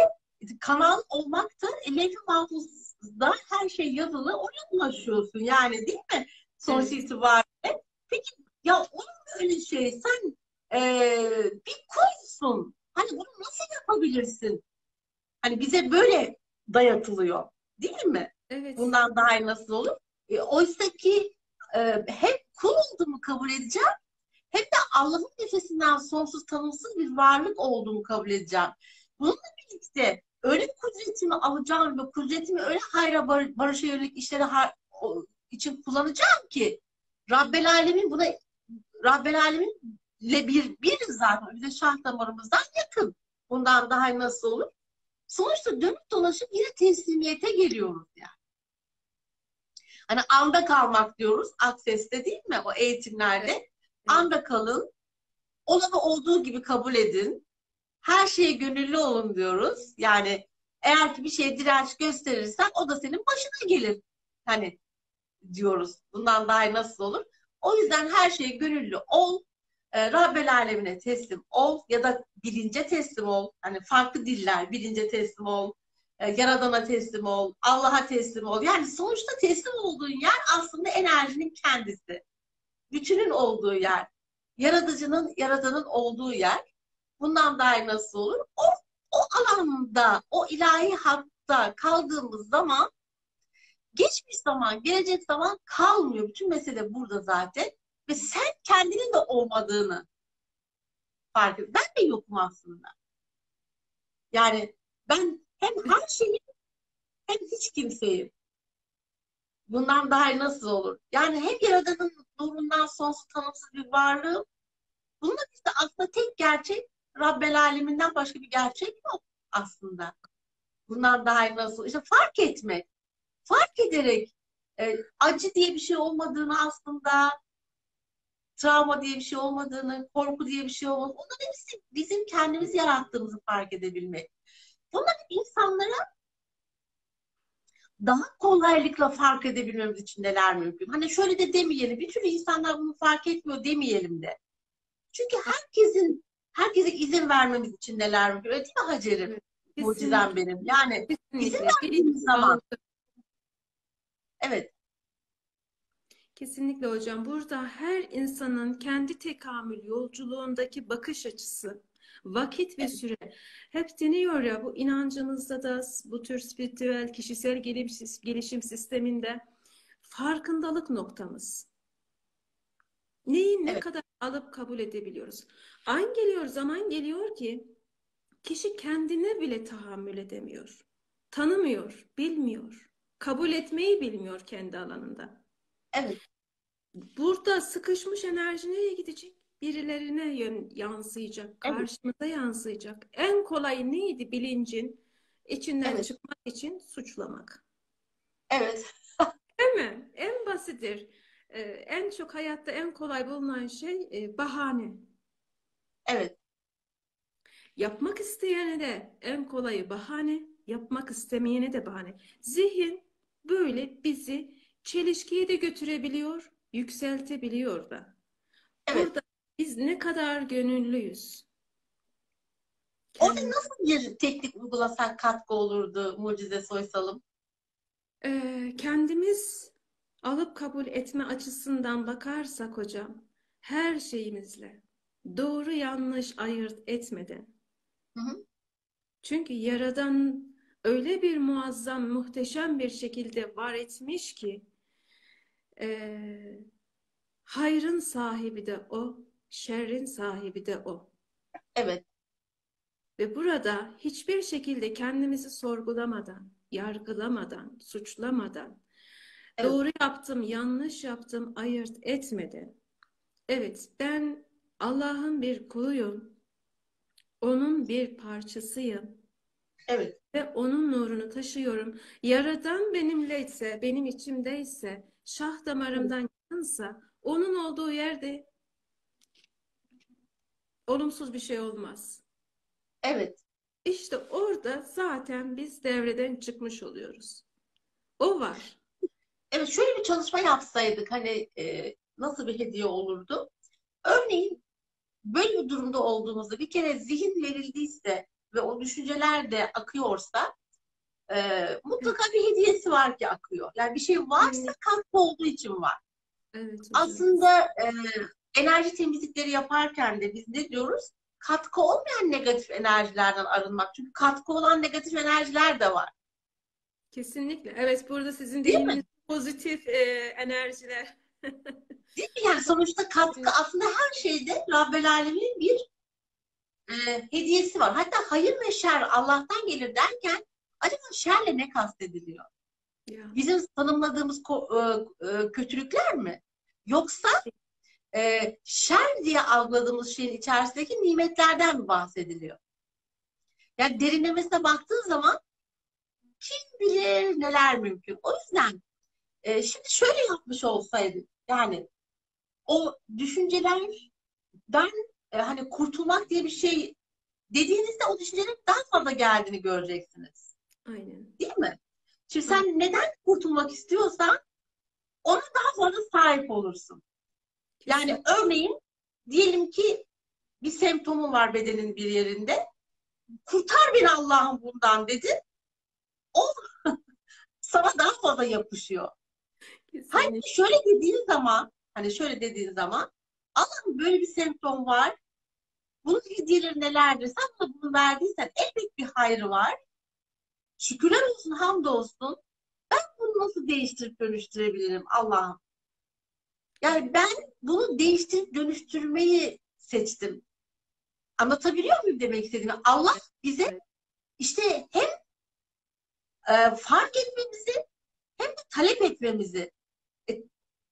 [SPEAKER 1] kanal olmak da levh-i mahfuzda her şey yazılı oraya ulaşıyorsun yani değil mi? Sonuç
[SPEAKER 2] Evet.
[SPEAKER 1] itibariyle. Peki ya olur mu öyle şey? Sen eee, bir kuysun. Hani bunu nasıl yapabilirsin? Hani bize böyle dayatılıyor. Değil mi?
[SPEAKER 2] Evet.
[SPEAKER 1] Bundan daha iyi nasıl olur? E, oysa ki e, hem kul olduğumu kabul edeceğim hem de Allah'ın nefesinden sonsuz tanımsız bir varlık olduğumu kabul edeceğim. Bununla birlikte öyle kudretimi alacağım ve kudretimi öyle hayra bar- barışa yönelik o- için kullanacağım ki Rabbel Alemin buna Rabbel Alemin'le bir biriz zaten. Bir de şah damarımızdan yakın. Bundan daha nasıl olur? Sonuçta dönüp dolaşıp yine teslimiyete geliyoruz yani. Hani anda kalmak diyoruz. Akseste değil mi? O eğitimlerde. Anda kalın. Olanı olduğu gibi kabul edin. Her şeye gönüllü olun diyoruz. Yani eğer ki bir şeye direnç gösterirsen o da senin başına gelir. Hani diyoruz. Bundan daha nasıl olur? O yüzden her şeye gönüllü ol. E, Rabbel alemine teslim ol ya da bilince teslim ol. Hani farklı diller, bilince teslim ol. e, Yaradana teslim ol, Allah'a teslim ol. Yani sonuçta teslim olduğun yer aslında enerjinin kendisi. Bütünün olduğu yer. Yaratıcının, yaradanın olduğu yer. Bundan iyi nasıl olur? O, o alanda, o ilahi hatta kaldığımız zaman geçmiş zaman, gelecek zaman kalmıyor. Bütün mesele burada zaten. Ve sen kendinin de olmadığını fark et. Ben de yokum aslında. Yani ben hem her şeyim hem hiç kimseyim. Bundan daha nasıl olur? Yani hem Yaradan'ın nurundan sonsuz tanımsız bir varlığım. Bununla birlikte aslında tek gerçek Rabbel Aleminden başka bir gerçek yok aslında. Bundan daha nasıl? İşte fark etmek. Fark ederek e, acı diye bir şey olmadığını aslında travma diye bir şey olmadığını, korku diye bir şey olmadığını, onların hepsi bizim kendimiz yarattığımızı fark edebilmek. Bunları insanlara daha kolaylıkla fark edebilmemiz için neler mümkün? Hani şöyle de demeyelim, bir türlü insanlar bunu fark etmiyor demeyelim de. Çünkü herkesin, herkese izin vermemiz için neler mümkün? Öyle değil mi Hacer'im? Mucizem benim. Yani izin
[SPEAKER 2] Kesinlikle.
[SPEAKER 1] verdiğimiz zaman. evet,
[SPEAKER 2] Kesinlikle hocam. Burada her insanın kendi tekamül yolculuğundaki bakış açısı, vakit ve süre. Hep deniyor ya bu inancımızda da bu tür spiritüel kişisel gelişim, sisteminde farkındalık noktamız. Neyi ne
[SPEAKER 1] Evet.
[SPEAKER 2] kadar alıp kabul edebiliyoruz. An geliyor, zaman geliyor ki kişi kendine bile tahammül edemiyor. Tanımıyor, bilmiyor. Kabul etmeyi bilmiyor kendi alanında.
[SPEAKER 1] evet,
[SPEAKER 2] Burada sıkışmış enerji nereye gidecek? Birilerine yön, yansıyacak,
[SPEAKER 1] Evet.
[SPEAKER 2] karşımıza yansıyacak. En kolay neydi bilincin içinden
[SPEAKER 1] Evet.
[SPEAKER 2] çıkmak için suçlamak.
[SPEAKER 1] evet,
[SPEAKER 2] Değil mi? En basitir. Ee, en çok hayatta en kolay bulunan şey e, bahane.
[SPEAKER 1] evet,
[SPEAKER 2] Yapmak isteyene de en kolayı bahane, yapmak istemeyene de bahane. Zihin böyle bizi çelişkiye de götürebiliyor, yükseltebiliyor da.
[SPEAKER 1] Evet.
[SPEAKER 2] Burada biz ne kadar gönüllüyüz.
[SPEAKER 1] Orada nasıl bir teknik uygulasak katkı olurdu Mucize Soysalım?
[SPEAKER 2] Ee, kendimiz alıp kabul etme açısından bakarsak hocam, her şeyimizle doğru yanlış ayırt etmeden
[SPEAKER 1] Hı hı.
[SPEAKER 2] Çünkü Yaradan öyle bir muazzam, muhteşem bir şekilde var etmiş ki eee, hayrın sahibi de o, şerrin sahibi de o.
[SPEAKER 1] Evet,
[SPEAKER 2] Ve burada hiçbir şekilde kendimizi sorgulamadan, yargılamadan, suçlamadan,
[SPEAKER 1] Evet.
[SPEAKER 2] doğru yaptım, yanlış yaptım, ayırt etmeden. Evet, ben Allah'ın bir kuluyum, onun bir parçasıyım
[SPEAKER 1] evet,
[SPEAKER 2] ve onun nurunu taşıyorum. Yaradan benimleyse, benim içimdeyse, şah damarımdan yakınsa, onun olduğu yerde olumsuz bir şey olmaz.
[SPEAKER 1] evet.
[SPEAKER 2] İşte orada zaten biz devreden çıkmış oluyoruz. O var.
[SPEAKER 1] Evet, şöyle bir çalışma yapsaydık hani e, nasıl bir hediye olurdu? Örneğin böyle bir durumda olduğumuzda bir kere zihin verildiyse ve o düşünceler de akıyorsa e, mutlaka bir hediyesi var ki akıyor. Yani bir şey varsa
[SPEAKER 2] Kesinlikle.
[SPEAKER 1] katkı olduğu için var.
[SPEAKER 2] Evet hocam.
[SPEAKER 1] Aslında e, enerji temizlikleri yaparken de biz ne diyoruz? Katkı olmayan negatif enerjilerden arınmak. Çünkü katkı olan negatif enerjiler de var.
[SPEAKER 2] Kesinlikle. Evet burada sizin deyiminiz pozitif e, enerjiler.
[SPEAKER 1] Değil mi? Yani sonuçta katkı aslında her şeyde Rabbel Alemin'in bir e, hediyesi var. Hatta hayır ve şer Allah'tan gelir derken acaba şerle ne kastediliyor?
[SPEAKER 2] Ya.
[SPEAKER 1] Bizim tanımladığımız e, e, kötülükler mi? Yoksa e, şer diye algıladığımız şeyin içerisindeki nimetlerden mi bahsediliyor? Yani derinlemesine baktığın zaman kim bilir neler mümkün. O yüzden e, şimdi şöyle yapmış olsaydık yani o düşüncelerden e, hani kurtulmak diye bir şey dediğinizde o düşüncelerin daha fazla geldiğini göreceksiniz.
[SPEAKER 2] Aynen.
[SPEAKER 1] Değil mi? Şimdi sen neden kurtulmak istiyorsan ona daha fazla sahip olursun. Yani örneğin diyelim ki bir semptomun var bedenin bir yerinde. Kurtar beni Allah'ım bundan dedin. O sana daha fazla yapışıyor.
[SPEAKER 2] Kesinlikle.
[SPEAKER 1] Hani şöyle dediğin zaman, hani şöyle dediğin zaman Allah'ım böyle bir semptom var. Bunun hediyeleri nelerdir? Sen bana bunu verdiysen elbet bir hayrı var. Şükürler olsun, hamdolsun. Ben bunu nasıl değiştirip dönüştürebilirim Allah'ım? Yani ben bunu değiştirip dönüştürmeyi seçtim. Anlatabiliyor muyum demek istediğimi? Allah bize işte hem e, fark etmemizi hem de talep etmemizi. E,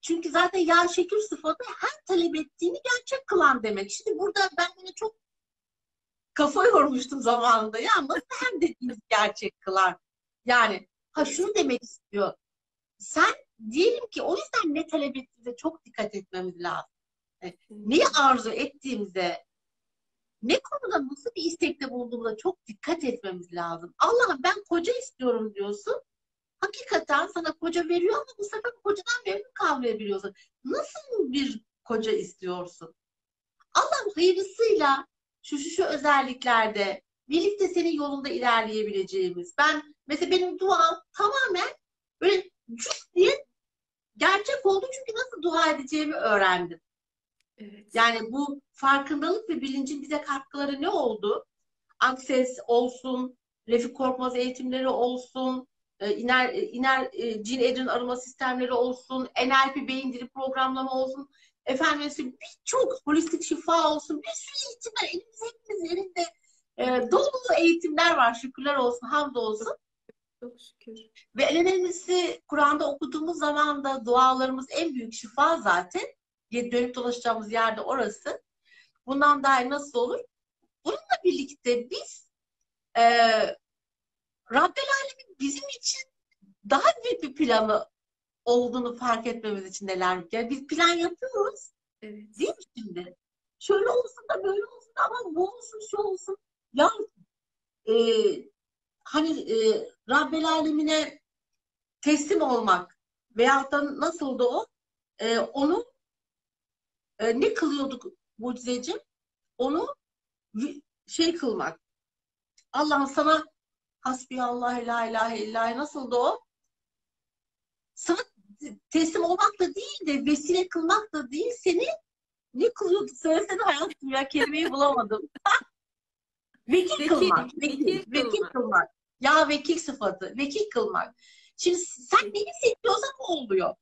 [SPEAKER 1] çünkü zaten yağ şekil sıfatı her talep ettiğini gerçek kılan demek. Şimdi burada ben bunu çok kafa yormuştum zamanında. Ya nasıl hem dediğimiz gerçek kılar? Yani ha şunu demek istiyor. Sen diyelim ki o yüzden ne talep ettiğimize çok dikkat etmemiz lazım. E, neyi arzu ettiğimize, ne konuda nasıl bir istekte bulunduğumuza çok dikkat etmemiz lazım. Allah'ım ben koca istiyorum diyorsun. Hakikaten sana koca veriyor ama bu sefer kocadan memnun kalmayabiliyorsun. Nasıl bir koca istiyorsun? Allah'ım hayırlısıyla şu şu şu özelliklerde birlikte senin yolunda ilerleyebileceğimiz. Ben mesela benim duam tamamen böyle cüz diye gerçek oldu çünkü nasıl dua edeceğimi öğrendim.
[SPEAKER 2] Evet.
[SPEAKER 1] Yani bu farkındalık ve bilincin bize katkıları ne oldu? Akses olsun, Refik Korkmaz eğitimleri olsun, e, iner, e, iner e, cin edrin arama sistemleri olsun, NLP beyin dili programlama olsun, efendim birçok holistik şifa olsun, bir sürü eğitimler elimizde hepimizin elinde e, dolu dolu eğitimler var şükürler olsun, hamdolsun.
[SPEAKER 2] Çok şükür.
[SPEAKER 1] Ve en önemlisi Kur'an'da okuduğumuz zaman da dualarımız en büyük şifa zaten. Dönüp dolaşacağımız yerde orası. Bundan daha nasıl olur? Bununla birlikte biz e, Rabbel Alemin bizim için daha büyük bir planı olduğunu fark etmemiz için neler yani biz plan yapıyoruz
[SPEAKER 2] Evet.
[SPEAKER 1] değil mi şimdi? Şöyle olsun da böyle olsun da ama bu olsun şu olsun. Ya e, hani e, Rabbel Alemine teslim olmak veyahut da nasıldı o? E, onu e, ne kılıyorduk mucizeci? Onu şey kılmak. Allah'ım sana hasbiyallah la ilahe illa nasıldı o? Sana teslim olmak da değil de vesile kılmak da değil seni ne kılıyordu? Söylesene hayatım ya kelimeyi bulamadım. Vekil
[SPEAKER 2] Vekil,
[SPEAKER 1] kılmak.
[SPEAKER 2] vekil
[SPEAKER 1] Vekil, vekil
[SPEAKER 2] kılmak.
[SPEAKER 1] Ya vekil sıfatı, vekil kılmak. Şimdi sen neyi seçiyorsan o oluyor.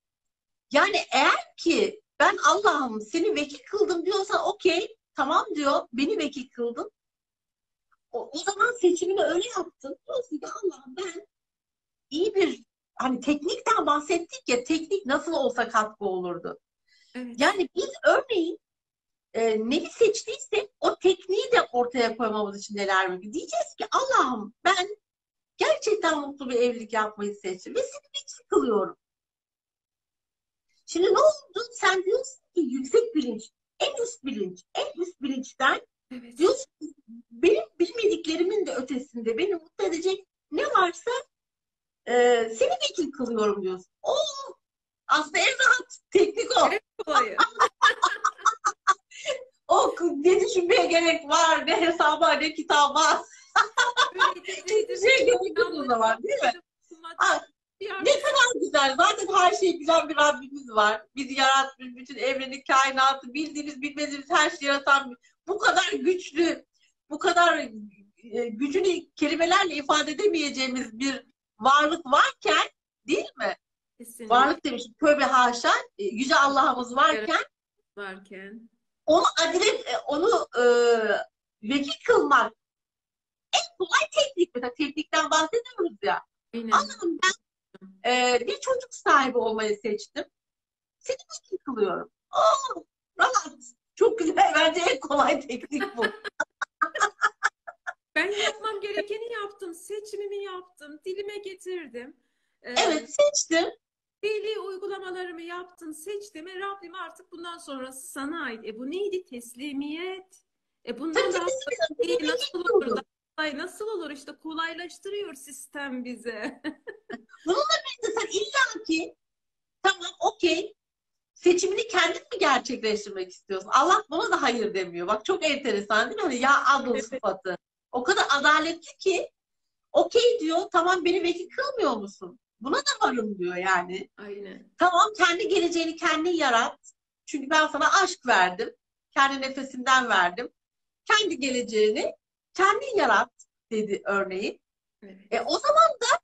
[SPEAKER 1] Yani eğer ki ben Allah'ım seni vekil kıldım diyorsan okey tamam diyor beni vekil kıldın. O, o zaman seçimini öyle yaptın. Diyorsun ki Allah'ım ben iyi bir hani teknikten bahsettik ya teknik nasıl olsa katkı olurdu.
[SPEAKER 2] Evet.
[SPEAKER 1] Yani biz örneğin e, neyi seçtiysek o tekniği de ortaya koymamız için neler mümkün? Diyeceğiz ki Allah'ım ben gerçekten mutlu bir evlilik yapmayı seçtim ve seni vekil kılıyorum. Şimdi ne oldu? Sen diyorsun ki yüksek bilinç, en üst bilinç, en üst bilinçten
[SPEAKER 2] Evet.
[SPEAKER 1] diyorsun benim bilmediklerimin de ötesinde beni mutlu edecek ne varsa e, seni vekil kılıyorum diyorsun. O aslında en rahat teknik o. O ne düşünmeye gerek var, ne hesaba, ne kitaba. Hiçbir şey gerek yok o zaman değil mi? Ha, Ne kadar güzel. Zaten her şeyi bilen bir Rabbimiz var. Bizi yaratmış, bütün evreni, kainatı, bildiğimiz, bilmediğimiz her şeyi yaratan bu kadar güçlü, bu kadar e, gücünü kelimelerle ifade edemeyeceğimiz bir varlık varken değil mi?
[SPEAKER 2] Kesinlikle
[SPEAKER 1] Varlık demişim. Tövbe haşa. e, Yüce Allah'ımız varken
[SPEAKER 2] varken.
[SPEAKER 1] onu adile, e, onu e, vekil kılmak en kolay teknik. Mesela teknikten bahsediyoruz ya.
[SPEAKER 2] Aynen.
[SPEAKER 1] Allah'ım ben e, bir çocuk sahibi olmayı seçtim. Seni vekil kılıyorum. Oh, rahat. Çok güzel. Bence en kolay teknik bu.
[SPEAKER 2] Ben yapmam gerekeni yaptım. Seçimimi yaptım. Dilime getirdim. Ee,
[SPEAKER 1] Evet seçtim.
[SPEAKER 2] Fiili uygulamalarımı yaptım, seçtim. E Rabbim artık bundan sonra sana ait. E bu neydi? Teslimiyet. E bundan
[SPEAKER 1] Tabii,
[SPEAKER 2] daha
[SPEAKER 1] tabii,
[SPEAKER 2] nasıl olur? Kolay nasıl olur? İşte kolaylaştırıyor sistem bize.
[SPEAKER 1] İşte sen illa ki tamam okey seçimini kendin mi gerçekleştirmek istiyorsun? Allah buna da hayır demiyor. Bak çok enteresan değil mi? Hani ya adıl sıfatı. O kadar adaletli ki okey diyor tamam beni vekil kılmıyor musun? Buna da varım diyor yani.
[SPEAKER 2] Aynen.
[SPEAKER 1] Tamam kendi geleceğini kendin yarat. Çünkü ben sana aşk verdim. Kendi nefesimden verdim. Kendi geleceğini kendin yarat dedi örneğin.
[SPEAKER 2] Evet.
[SPEAKER 1] E, o zaman da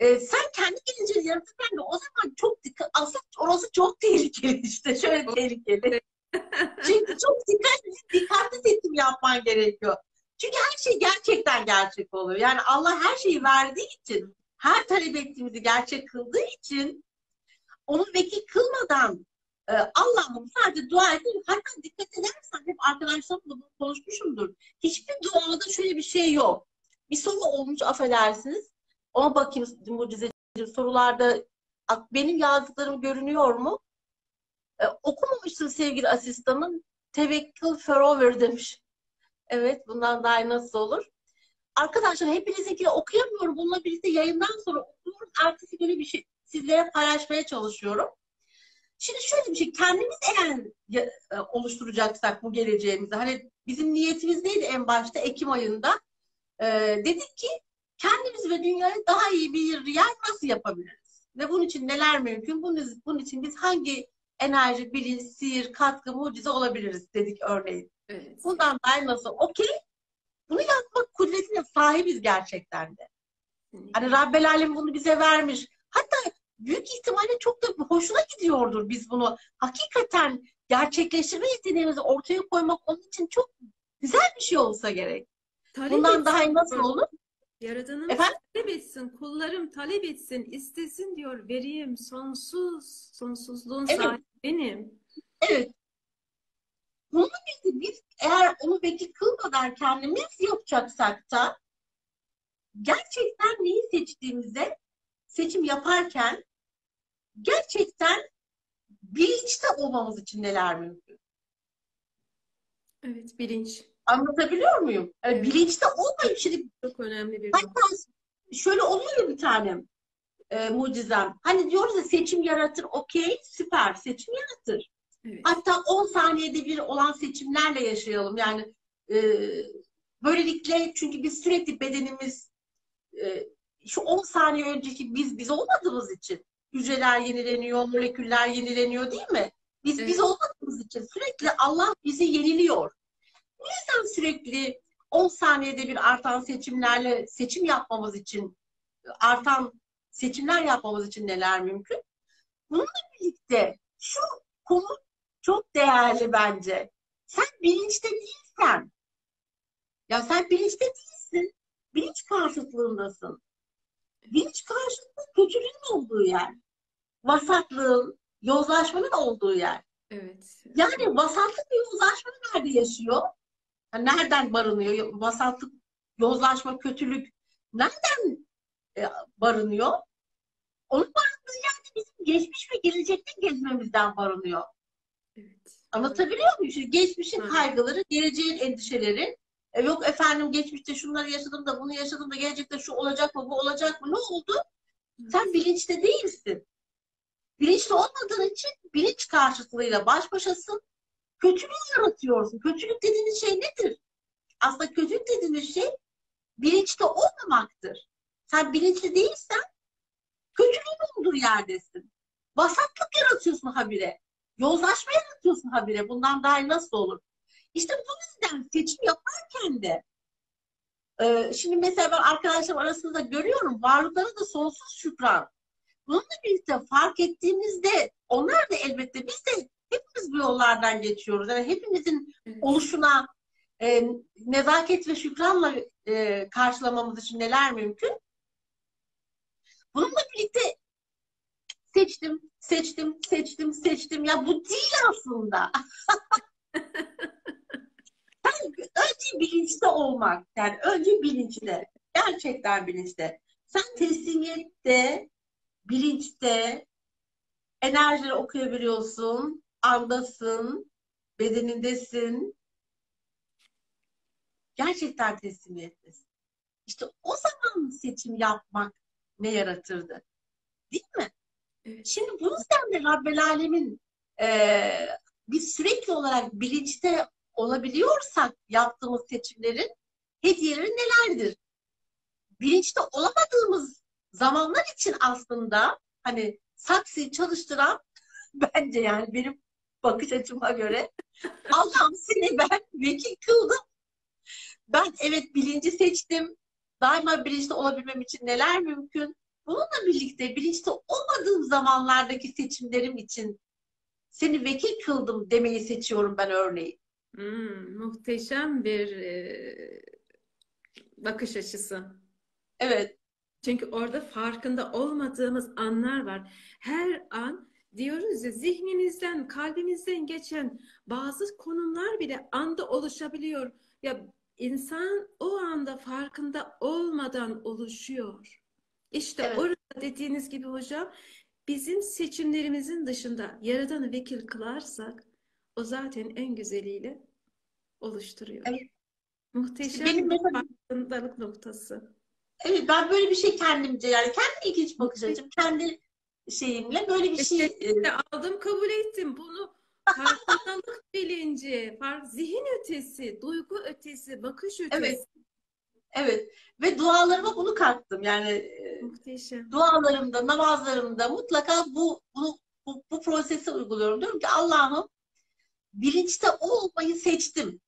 [SPEAKER 1] e, sen kendi geleceğini yaratırken de o zaman çok dikkat, aslında orası çok tehlikeli işte şöyle tehlikeli. Çünkü çok dikkatli, dikkatli seçim yapman gerekiyor. Çünkü her şey gerçekten gerçek oluyor. Yani Allah her şeyi verdiği için, her talep ettiğimizi gerçek kıldığı için onu vekil kılmadan e, Allah'ım sadece dua edeyim. Hatta dikkat edersen hep arkadaşlarımla bunu konuşmuşumdur. Hiçbir duada şöyle bir şey yok. Bir soru olmuş affedersiniz. Ona bakayım mucizeci sorularda benim yazdıklarım görünüyor mu? E, okumamışsın sevgili asistanım. Tevekkül forever demiş. Evet bundan daha nasıl olur? Arkadaşlar hepinizinkini okuyamıyorum. Bununla birlikte yayından sonra okuyorum. Ertesi günü bir şey sizlere paylaşmaya çalışıyorum. Şimdi şöyle bir şey, kendimiz eğer e, oluşturacaksak bu geleceğimizi, hani bizim niyetimiz neydi en başta Ekim ayında? Ee, dedik ki kendimiz ve dünyayı daha iyi bir yer nasıl yapabiliriz? Ve bunun için neler mümkün? Bunun, bunun için biz hangi enerji, bilinç, sihir, katkı, mucize olabiliriz dedik örneğin.
[SPEAKER 2] Evet.
[SPEAKER 1] Bundan daha nasıl? Okey. Bunu yapmak kudretine sahibiz gerçekten de. Hani Rabbel Alem bunu bize vermiş. Hatta büyük ihtimalle çok da hoşuna gidiyordur biz bunu. Hakikaten gerçekleştirme yeteneğimizi ortaya koymak onun için çok güzel bir şey olsa gerek.
[SPEAKER 2] Talep
[SPEAKER 1] Bundan daha
[SPEAKER 2] etsin
[SPEAKER 1] nasıl
[SPEAKER 2] diyor.
[SPEAKER 1] olur?
[SPEAKER 2] Yaradanım
[SPEAKER 1] Efendim?
[SPEAKER 2] talep etsin, kullarım talep etsin, istesin diyor. Vereyim sonsuz, sonsuzluğun
[SPEAKER 1] Evet.
[SPEAKER 2] sahibi benim.
[SPEAKER 1] Evet. Bunun için biz eğer onu vekil kılmadan kendimiz yapacaksak da gerçekten neyi seçtiğimize seçim yaparken gerçekten bilinçte olmamız için neler mümkün?
[SPEAKER 2] Evet, bilinç.
[SPEAKER 1] Anlatabiliyor muyum? Yani
[SPEAKER 2] Evet.
[SPEAKER 1] bilinçte olmayıp şimdi
[SPEAKER 2] Çok önemli bir
[SPEAKER 1] hatta şöyle oluyor bir tanem e, mucizem. Hani diyoruz ya seçim yaratır, okey, süper seçim yaratır.
[SPEAKER 2] Evet.
[SPEAKER 1] Hatta 10 saniyede bir olan seçimlerle yaşayalım. Yani e, böylelikle çünkü biz sürekli bedenimiz e, şu 10 saniye önceki biz biz olmadığımız için hücreler yenileniyor, moleküller yenileniyor değil mi? Biz biz
[SPEAKER 2] Evet.
[SPEAKER 1] olmadığımız için sürekli Allah bizi yeniliyor. Bu yüzden sürekli 10 saniyede bir artan seçimlerle seçim yapmamız için artan seçimler yapmamız için neler mümkün? Bununla birlikte şu konu çok değerli bence. Sen bilinçte değilsen, ya sen bilinçte değilsin, bilinç karşıtlığındasın. Bilinç karşıtlığı kötülüğün olduğu yer. Vasatlığın, yozlaşmanın olduğu yer.
[SPEAKER 2] Evet.
[SPEAKER 1] Yani vasatlık ve yozlaşma nerede yaşıyor? Yani nereden barınıyor? Vasatlık, yozlaşma, kötülük nereden e, barınıyor? Onun barındığı yerde bizim geçmiş ve gelecekte gezmemizden barınıyor.
[SPEAKER 2] Evet.
[SPEAKER 1] Anlatabiliyor muyum? Şimdi geçmişin
[SPEAKER 2] Hı.
[SPEAKER 1] kaygıları, geleceğin endişeleri. E, yok efendim geçmişte şunları yaşadım da bunu yaşadım da gelecekte şu olacak mı, bu olacak mı? Ne oldu? Sen bilinçte değilsin. Bilinçli olmadığın için bilinç karşıtlığıyla baş başasın. Kötülük yaratıyorsun. Kötülük dediğiniz şey nedir? Aslında kötülük dediğiniz şey bilinçte olmamaktır. Sen bilinçli değilsen kötülüğün olduğu yerdesin. Vasatlık yaratıyorsun habire. Yozlaşma yaratıyorsun habire. Bundan daha nasıl olur? İşte bu yüzden seçim yaparken de e, şimdi mesela ben arkadaşlarım arasında görüyorum varlıklara da sonsuz şükran. Bununla birlikte fark ettiğimizde onlar da elbette biz de hepimiz bu yollardan geçiyoruz. Yani hepimizin oluşuna e, nezaket ve şükranla e, karşılamamız için neler mümkün? Bununla birlikte seçtim, seçtim, seçtim, seçtim. Ya bu değil aslında. Sen önce bilinçte olmak. Yani önce bilinçte. Gerçekten bilinçte. Sen teslimiyette, bilinçte enerjileri okuyabiliyorsun. Andasın, bedenindesin. Gerçekten teslimiyettesin. İşte o zaman seçim yapmak ne yaratırdı? Değil mi?
[SPEAKER 2] Evet.
[SPEAKER 1] Şimdi bu yüzden de Rabbel Alemin eee, biz sürekli olarak bilinçte olabiliyorsak yaptığımız seçimlerin hediyeleri nelerdir? Bilinçte olamadığımız zamanlar için aslında hani saksıyı çalıştıran bence yani benim bakış açıma göre Allah'ım seni ben vekil kıldım. Ben evet bilinci seçtim. Daima bilinçli olabilmem için neler mümkün? Bununla birlikte bilinçli olmadığım zamanlardaki seçimlerim için seni vekil kıldım demeyi seçiyorum ben örneğin.
[SPEAKER 2] Hmm, muhteşem bir e, bakış açısı.
[SPEAKER 1] Evet,
[SPEAKER 2] Çünkü orada farkında olmadığımız anlar var. Her an diyoruz ya zihnimizden, kalbimizden geçen bazı konumlar bile anda oluşabiliyor. Ya insan o anda farkında olmadan oluşuyor. İşte
[SPEAKER 1] Evet.
[SPEAKER 2] orada dediğiniz gibi hocam bizim seçimlerimizin dışında Yaradan'ı vekil kılarsak o zaten en güzeliyle oluşturuyor.
[SPEAKER 1] Evet.
[SPEAKER 2] Muhteşem
[SPEAKER 1] benim
[SPEAKER 2] bir farkındalık noktası.
[SPEAKER 1] evet ben böyle bir şey kendimce yani kendi ilginç bakış açım, kendi şeyimle böyle bir şey e,
[SPEAKER 2] Kesinlikle aldım, kabul ettim. Bunu farkındalık bilinci, fark, zihin ötesi, duygu ötesi, bakış ötesi.
[SPEAKER 1] Evet. Evet ve dualarıma bunu kattım yani e,
[SPEAKER 2] Muhteşem.
[SPEAKER 1] dualarımda, namazlarımda mutlaka bu bunu bu, bu prosesi uyguluyorum. Diyorum ki Allah'ım bilinçte olmayı seçtim.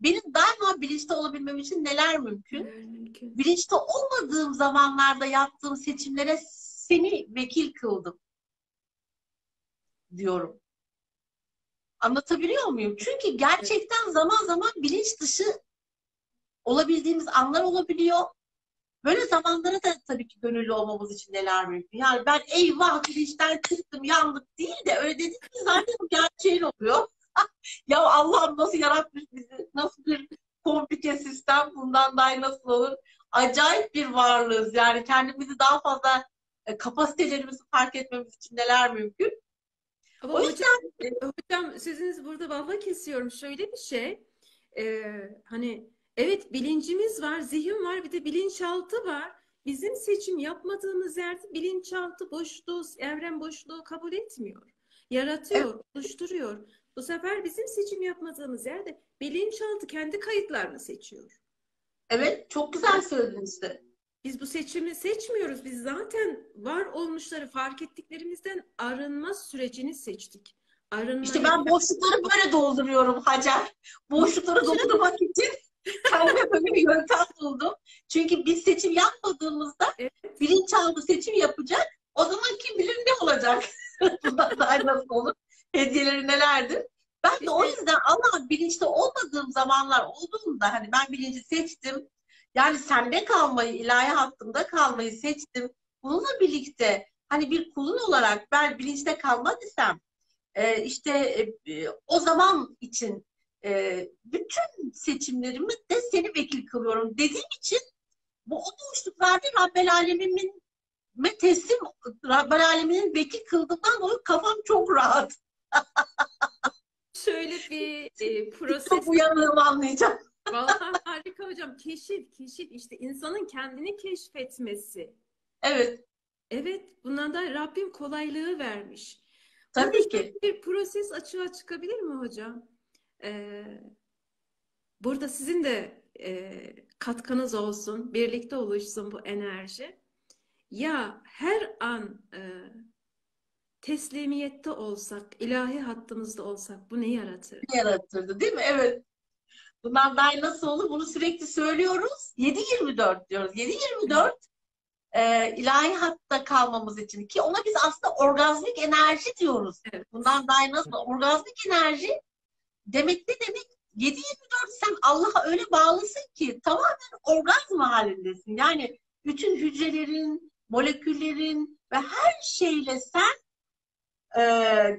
[SPEAKER 1] Benim daima bilinçte olabilmem için neler mümkün?
[SPEAKER 2] Mümkün.
[SPEAKER 1] Bilinçte olmadığım zamanlarda yaptığım seçimlere seni vekil kıldım diyorum. Anlatabiliyor muyum? Çünkü gerçekten zaman zaman bilinç dışı olabildiğimiz anlar olabiliyor. Böyle zamanlara da tabii ki gönüllü olmamız için neler mümkün. Yani ben eyvah bilinçten çıktım yandık değil de öyle dedik ki zaten bu gerçeğin oluyor. ya Allah'ım nasıl yaratmış bizi? Nasıl bir komplike sistem? Bundan daha nasıl olur? Acayip bir varlığız. Yani kendimizi daha fazla e, kapasitelerimizi fark etmemiz için neler mümkün?
[SPEAKER 2] Ama
[SPEAKER 1] O
[SPEAKER 2] hocam,
[SPEAKER 1] yüzden
[SPEAKER 2] hocam sözünüz burada valla kesiyorum. Şöyle bir şey, e, hani evet bilincimiz var, zihin var, bir de bilinçaltı var. Bizim seçim yapmadığımız yerde bilinçaltı boşluğu, evren boşluğu kabul etmiyor. Yaratıyor, oluşturuyor. Bu sefer bizim seçim yapmadığımız yerde bilinçaltı kendi kayıtlarını seçiyor.
[SPEAKER 1] evet çok güzel söyledin işte.
[SPEAKER 2] Biz bu seçimi seçmiyoruz. Biz zaten var olmuşları fark ettiklerimizden arınma sürecini seçtik. Arınmayı
[SPEAKER 1] İşte ben boşlukları böyle dolduruyorum Hacer. Boşlukları doldurmak için Kendime böyle bir yöntem buldum. Çünkü biz seçim yapmadığımızda
[SPEAKER 2] Evet.
[SPEAKER 1] bilinçaltı seçim yapacak. O zaman kim bilir ne olacak? Bundan daha nasıl olur? Hediyeleri nelerdir? Ben de o yüzden Allah bilinçli olmadığım zamanlar olduğunda hani ben bilinci seçtim. Yani sende kalmayı, ilahi hattımda kalmayı seçtim. Bununla birlikte hani bir kulun olarak ben bilinçte kalmak istem. Ee, işte e, o zaman için e, bütün seçimlerimi de seni vekil kılıyorum dediğim için bu o boşluklarda Rabbel Alemin'in ve teslim Rabbel Alemin'in vekil kıldığından dolayı kafam çok rahat.
[SPEAKER 2] Şöyle bir e, proses
[SPEAKER 1] Çok uyanığım anlayacağım.
[SPEAKER 2] Vallahi harika hocam. Keşif, keşif işte insanın kendini keşfetmesi.
[SPEAKER 1] Evet,
[SPEAKER 2] Evet, buna da Rabbim kolaylığı vermiş.
[SPEAKER 1] tabii
[SPEAKER 2] Burada
[SPEAKER 1] ki.
[SPEAKER 2] Bir proses açığa çıkabilir mi hocam? Burada sizin de e, katkınız olsun, birlikte oluşsun bu enerji. Ya her an e, teslimiyette olsak, ilahi hattımızda olsak bu ne yaratır?
[SPEAKER 1] yaratırdı değil mi? Evet. Bundan daha nasıl olur? Bunu sürekli söylüyoruz. 7-24 diyoruz. 7-24 e, ilahi hatta kalmamız için ki ona biz aslında orgazmik enerji diyoruz.
[SPEAKER 2] Evet.
[SPEAKER 1] Bundan daha nasıl? Orgazmik enerji demek ne demek? 7-24 sen Allah'a öyle bağlısın ki tamamen orgazm halindesin. Yani bütün hücrelerin, moleküllerin ve her şeyle sen e,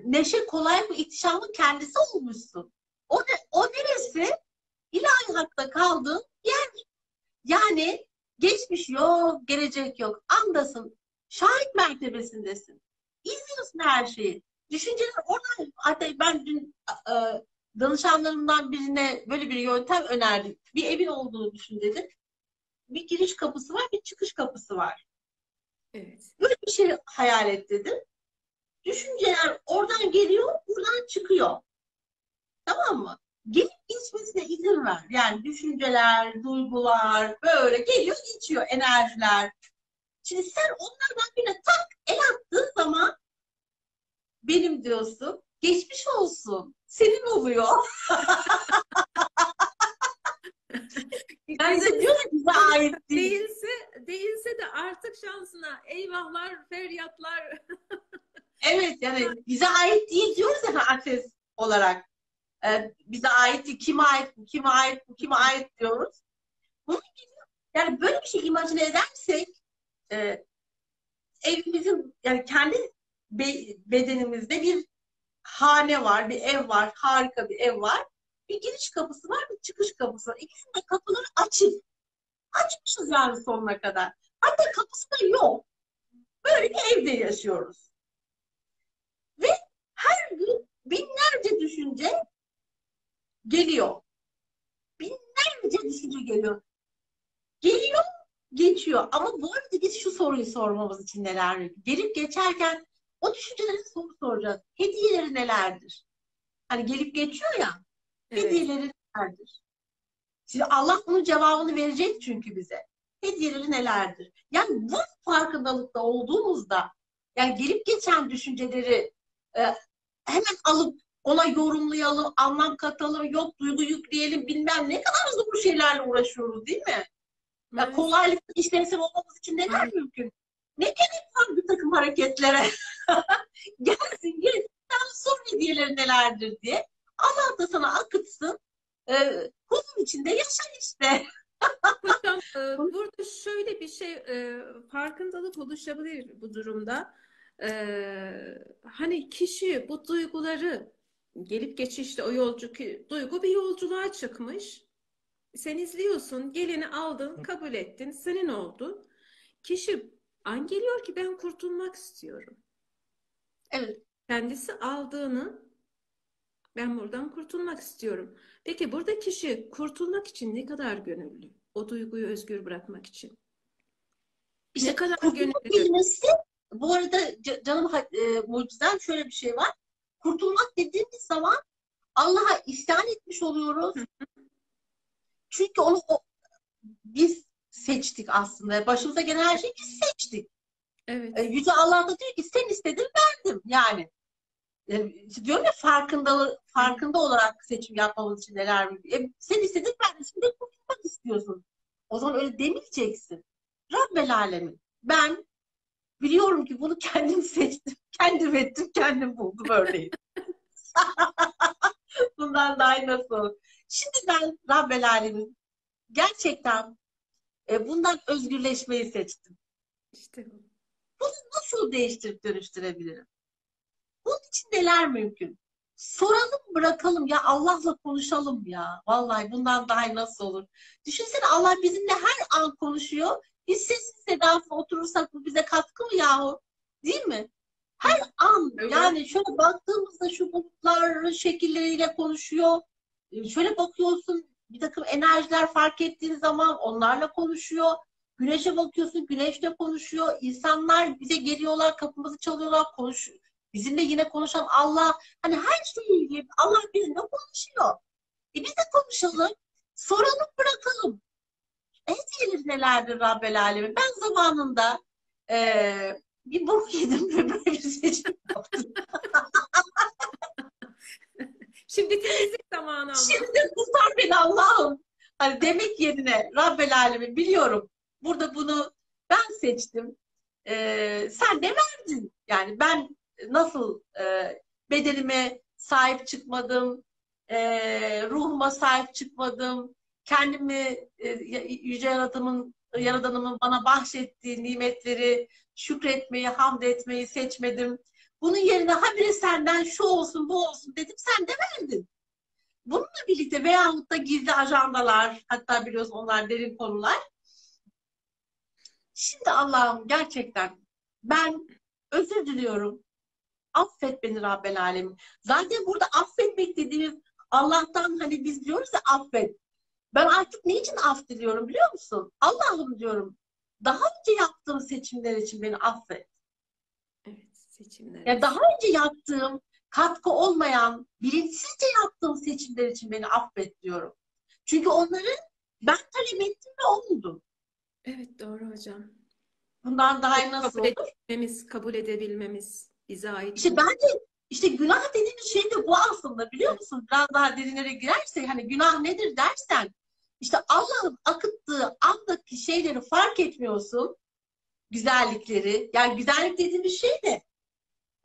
[SPEAKER 1] neşe, kolay ve ihtişamın kendisi olmuşsun. O, ne, o neresi? İlahi hatta kaldığın yer. Yani geçmiş yok, gelecek yok. Andasın. Şahit mertebesindesin. İzliyorsun her şeyi. Düşünceler orada. Hatta ben dün e, danışanlarımdan birine böyle bir yöntem önerdim. Bir evin olduğunu düşün dedim. Bir giriş kapısı var, bir çıkış kapısı var.
[SPEAKER 2] Evet.
[SPEAKER 1] Böyle bir şey hayal et dedim. Düşünceler oradan geliyor, buradan çıkıyor. Tamam mı? Gelip geçmesine izin ver. Yani düşünceler, duygular böyle geliyor, geçiyor enerjiler. Şimdi sen onlardan birine tak el attığın zaman benim diyorsun, geçmiş olsun. Senin oluyor. Yani
[SPEAKER 2] Bize-
[SPEAKER 1] diyor ki bize ait değil.
[SPEAKER 2] Değilse, değilse de artık şansına eyvahlar, feryatlar.
[SPEAKER 1] Evet yani bize ait değil diyoruz ya akses olarak. Ee, bize ait değil. Kime ait bu, kime ait bu, kime ait diyoruz. Bunun gibi yani böyle bir şey imajine edersek e, evimizin yani kendi be- bedenimizde bir hane var, bir ev var, harika bir ev var. Bir giriş kapısı var, bir çıkış kapısı var. İkisinin de kapıları açık. Açmışız yani sonuna kadar. Hatta kapısı da yok. Böyle bir evde yaşıyoruz. Ve her gün binlerce düşünce geliyor. Binlerce düşünce geliyor. Geliyor, geçiyor. Ama bu arada biz şu soruyu sormamız için neler Gelip geçerken o düşüncelere soru soracağız. Hediyeleri nelerdir? Hani gelip geçiyor ya,
[SPEAKER 2] Evet.
[SPEAKER 1] hediyeleri nelerdir? Şimdi Allah bunun cevabını verecek çünkü bize. Hediyeleri nelerdir? Yani bu farkındalıkta olduğumuzda yani gelip geçen düşünceleri e, hemen alıp ona yorumlayalım, anlam katalım, yok duygu yükleyelim bilmem ne kadar zor şeylerle uğraşıyoruz değil mi? Ya
[SPEAKER 2] Maalesef.
[SPEAKER 1] kolaylık işlevsel olmamız için neler mümkün? Ne gerek var bir takım hareketlere? Gelsin gelsin sen sor hediyeleri nelerdir diye. Allah da sana akıtsın. Ee, huzur içinde yaşa işte.
[SPEAKER 2] Hocam e, burada şöyle bir şey e, farkındalık oluşabilir bu durumda. E, hani kişi bu duyguları gelip geçişte o yolcu duygu bir yolculuğa çıkmış. Sen izliyorsun, geleni aldın, kabul ettin, senin oldu. Kişi an geliyor ki ben kurtulmak istiyorum.
[SPEAKER 1] Evet.
[SPEAKER 2] Kendisi aldığını ben buradan kurtulmak istiyorum. Peki burada kişi kurtulmak için ne kadar gönüllü? O duyguyu özgür bırakmak için.
[SPEAKER 1] İşte
[SPEAKER 2] Ne kadar gönüllü.
[SPEAKER 1] kelimesi bu arada ca- canım e, mucizem şöyle bir şey var. Kurtulmak dediğimiz zaman Allah'a isyan etmiş oluyoruz. Çünkü onu o, biz seçtik aslında. Başımıza gelen her şeyi biz seçtik.
[SPEAKER 2] Evet.
[SPEAKER 1] E, Yüce Allah da diyor ki sen istedin verdim yani. e, işte diyorum ya farkında farkında olarak seçim yapmamız için neler mi? E, sen istedin ben şimdi kurtulmak istiyorsun. O zaman öyle demeyeceksin. Rabbel Alemin. Ben biliyorum ki bunu kendim seçtim. Kendim ettim, kendim buldum örneğin. Bundan daha iyi nasıl olur? Şimdi ben Rabbel Alemin gerçekten e, bundan özgürleşmeyi seçtim.
[SPEAKER 2] İşte bu.
[SPEAKER 1] Nasıl değiştirip dönüştürebilirim? Bunun için neler mümkün? Soralım bırakalım ya Allah'la konuşalım ya. Vallahi bundan daha iyi nasıl olur? Düşünsene Allah bizimle her an konuşuyor. Biz sessiz sedasız oturursak bu bize katkı mı yahu? Değil mi? Her an yani şöyle baktığımızda şu bulutlar şekilleriyle konuşuyor. Ee, Şöyle bakıyorsun bir takım enerjiler fark ettiğin zaman onlarla konuşuyor. Güneşe bakıyorsun güneşle konuşuyor. İnsanlar bize geliyorlar kapımızı çalıyorlar konuşuyor. Bizimle yine konuşan Allah hani her şeyi ilgili Allah bizimle konuşuyor. E biz de konuşalım. Soralım bırakalım. Hediyeleri nelerdir Rabbel Alemin? Ben zamanında eee bir bok yedim ve böyle bir seçim yaptım.
[SPEAKER 2] Şimdi temizlik zamanı ama.
[SPEAKER 1] Şimdi kurtar beni Allah'ım. Hani demek yerine Rabbel Alemin biliyorum. Burada bunu ben seçtim. Eee, sen de verdin. Yani ben nasıl eee, bedenime sahip çıkmadım, eee, ruhuma sahip çıkmadım, kendimi eee, yüce yaratımın, yaradanımın bana bahşettiği nimetleri şükretmeyi, hamd etmeyi seçmedim. Bunun yerine habire senden şu olsun, bu olsun dedim. Sen de verdin. Bununla birlikte veyahut da gizli ajandalar, hatta biliyorsun onlar derin konular. Şimdi Allah'ım gerçekten ben özür diliyorum. Affet beni Rabbel Alemin. Zaten burada affetmek dediğimiz Allah'tan hani biz diyoruz ya affet. Ben artık ne için af diliyorum biliyor musun? Allah'ım diyorum. Daha önce yaptığım seçimler için beni affet.
[SPEAKER 2] Seçimler.
[SPEAKER 1] Ya daha önce yaptığım katkı olmayan, bilinçsizce yaptığım seçimler için beni affet diyorum. Çünkü onları ben talep ettim ve oldu.
[SPEAKER 2] Evet, doğru hocam.
[SPEAKER 1] Bundan daha iyi nasıl
[SPEAKER 2] Kabul
[SPEAKER 1] olur?
[SPEAKER 2] edebilmemiz, kabul edebilmemiz bize ait.
[SPEAKER 1] İşte bence işte günah dediğimiz şey de bu aslında biliyor musun? Biraz daha derinlere girerse hani günah nedir dersen işte Allah'ın akıttığı andaki şeyleri fark etmiyorsun. Güzellikleri. Yani güzellik dediğimiz şey de